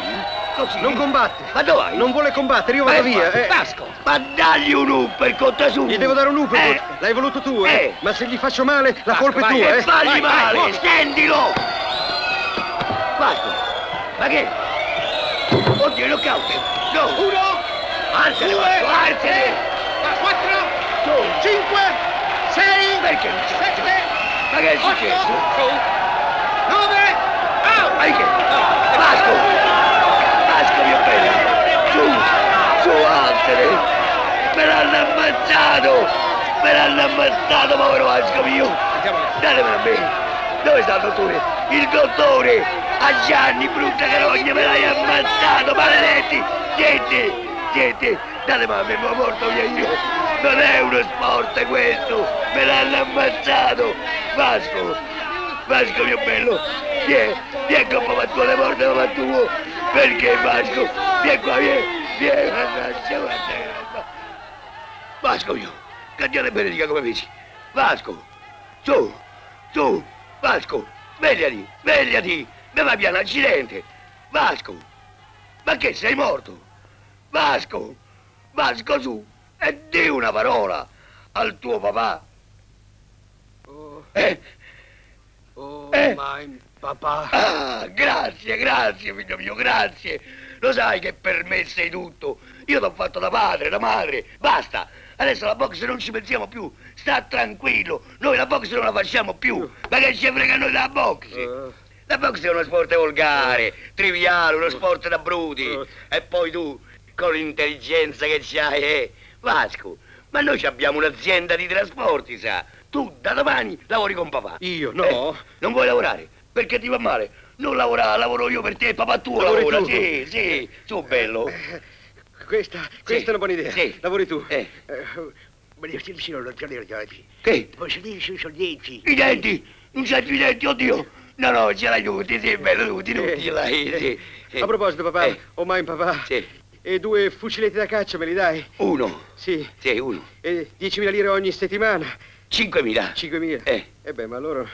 Così! Non combatte. Ma dove vai? Non vuole combattere, io vado Eh, via. Eh. Vasco! Ma dagli un upper conta su! Gli devo dare un uppercut. Eh. L'hai voluto tu, eh? Eh. Ma se gli faccio male, la Vasco, colpa è vai, tua, e eh? fagli Vai, vai, male! forza. Stendilo! Vasco! Ma che? Oddio, knockout! No! Uno! Alzane, Vasco, alzane! Quattro, Su! cinque, sei, Perché non c'è? sette, Ma che è successo? nove, Ma che? Vasco! Vasco, mio bello! Su! Su, alzane! Me l'hanno ammazzato! Me l'hanno ammazzato, povero Vasco mio! Datemelo a me! Dove sta il dottore? Il dottore! A Gianni, brutta carogna, me l'hai ammazzato, maledetti! Niente! Niente! Datemelo a me, mi porto via io! Non è uno sport questo! Me l'hanno ammazzato! Vasco! Vasco mio bello! Vieni! Vieni con papà tuo, le porte papà tuo! Perché Vasco? Vieni qua, vieni! Vieni! Mannaggia! Vasco mio! Candiate benedica come vedi! Vasco! Su! Su! Vasco! Svegliati! Svegliati! Mi va via un accidente! Vasco! Ma che sei morto? Vasco! Vasco su! E di una parola al tuo papà! Eh? Oh, Eh. my papà. Ah, grazie, grazie, figlio mio, grazie. Lo sai che per me sei tutto. Io t'ho fatto da padre, da madre. Basta. Adesso la box non ci pensiamo più. Sta tranquillo. Noi la box non la facciamo più. Ma che ci frega noi la box? La box è uno sport volgare, triviale, uno sport da bruti. E poi tu, con l'intelligenza che c'hai, eh, Vasco, ma noi abbiamo un'azienda di trasporti, sa? Tu da domani lavori con papà. Io no. Eh, non vuoi lavorare? Perché ti va male? Non lavorare, lavoro io per te, papà tuo Lavori lavora. tu. Sì, sì, su bello. Questa, questa è una buona idea. Sì. Lavori tu. Eh. Ma allo giardino, Giorgi. Che? Posso dire sui sono dieci. I denti! Non c'hai più i denti, oddio! No, no, ce l'hai tutti, sì, bello, tutti, tutti, ce l'hai, sì. sì. A proposito, papà, Eh. oh my papà. Sì. E due fuciletti da caccia me li dai? Uno. Sì. Sì, uno. E 10.000 lire ogni settimana? 5.000. 5.000? Eh. E beh, ma allora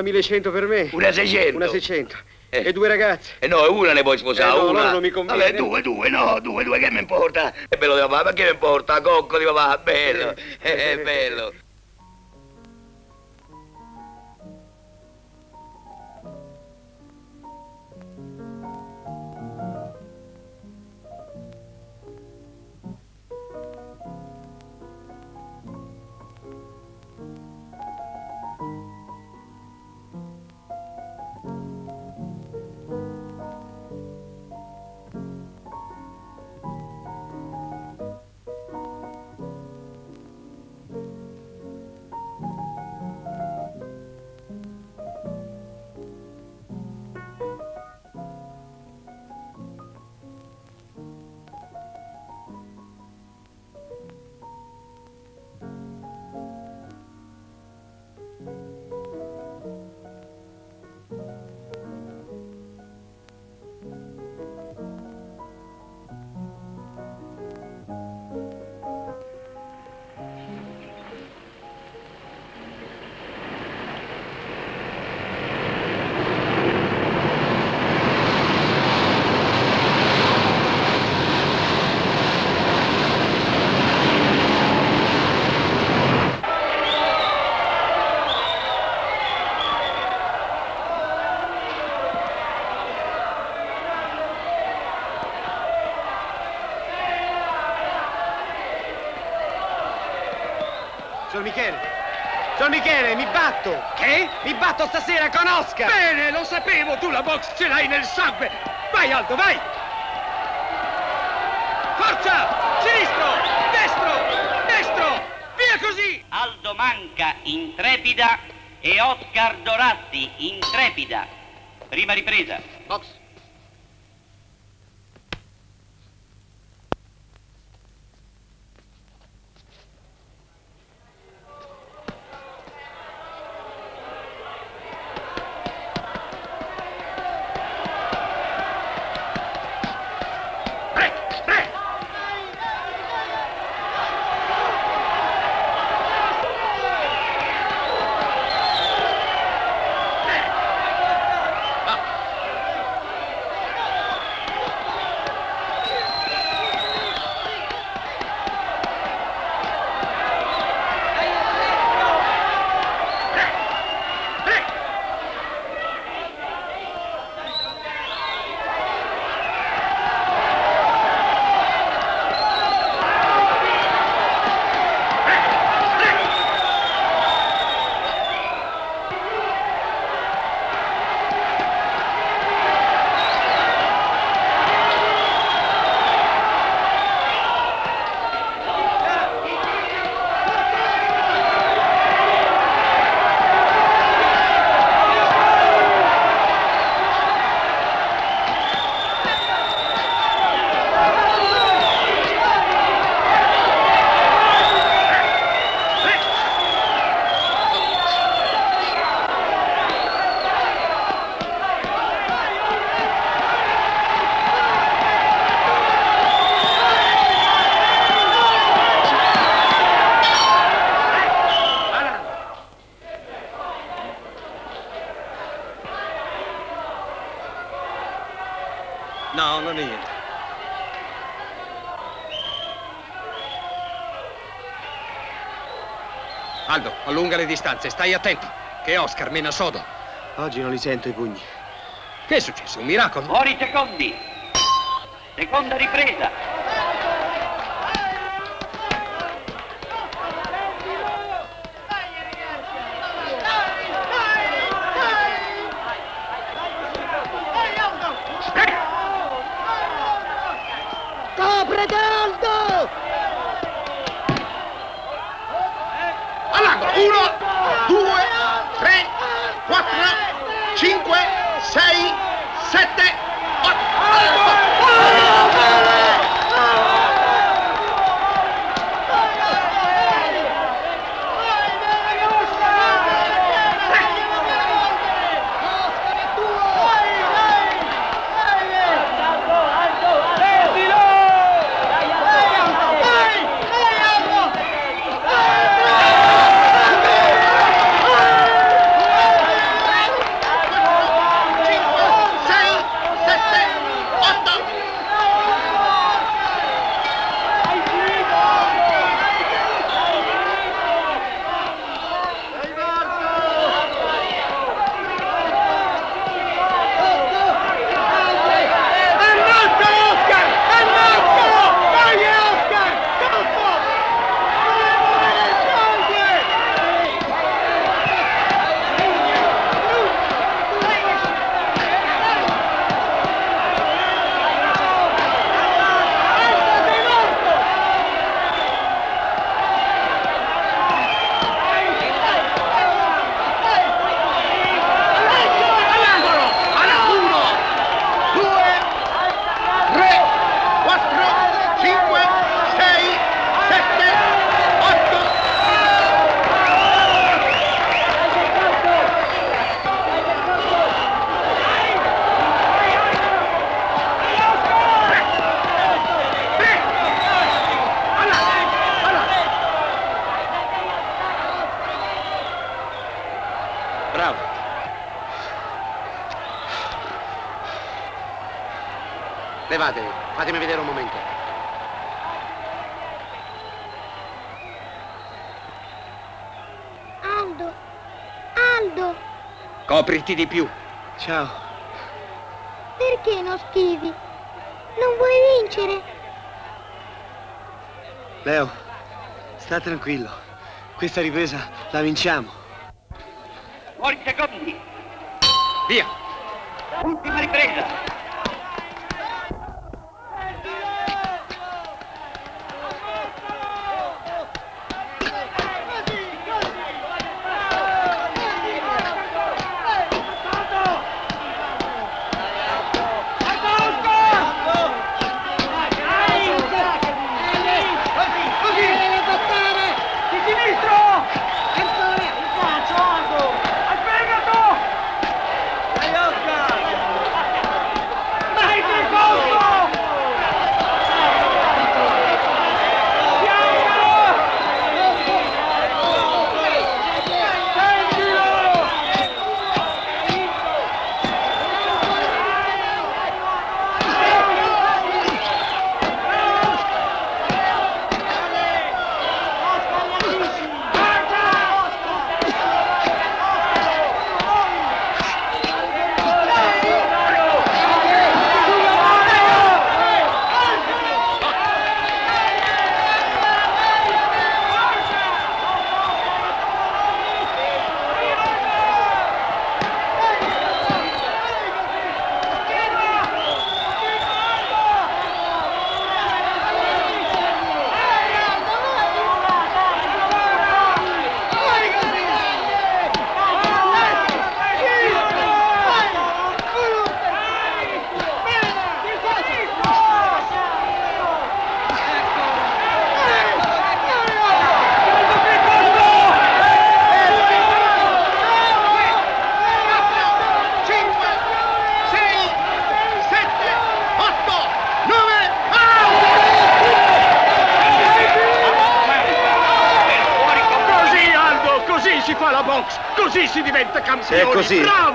una 1.100 per me? Una 600. Una 600. Eh. E due ragazze? E no, una ne puoi sposare, Eh, no, una. non mi conviene. Vabbè, due, due, no, due, due, che mi importa? È bello di papà, ma che mi importa? Cocco di papà, bello, è bello. Batto! Che? Mi batto stasera con Oscar! Bene, lo sapevo, tu la box ce l'hai nel sangue! Vai Aldo, vai! Forza! Sinistro! Destro! Destro! Via così! Aldo Manca, intrepida, e Oscar Doratti, intrepida. Prima ripresa. Box. Allunga le distanze, stai attento, che Oscar mena sodo. Oggi non li sento i pugni. Che è successo? Un miracolo? Fuori secondi. Seconda ripresa. Copriti di più. Ciao. Perché non schivi? Non vuoi vincere? Leo, sta tranquillo. Questa ripresa la vinciamo.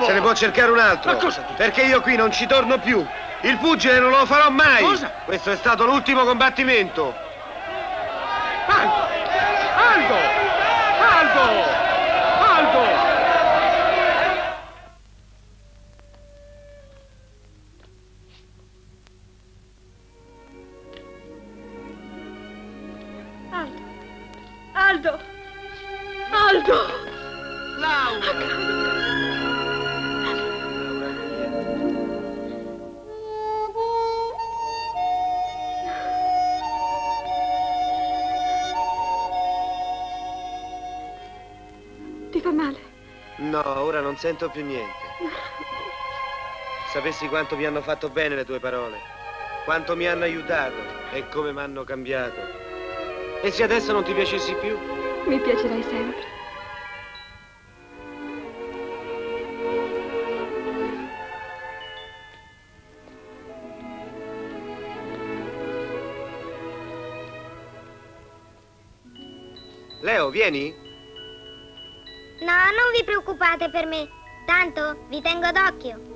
Bravo! se ne può cercare un altro. Ma cosa Perché io qui non ci torno più. Il pugile non lo farò mai. Cosa? Questo è stato l'ultimo combattimento. Sento più niente. Sapessi quanto mi hanno fatto bene le tue parole, quanto mi hanno aiutato e come mi hanno cambiato. E se adesso non ti piacessi più? Mi piacerai sempre. Leo, vieni? Preoccupate per me. Tanto vi tengo d'occhio.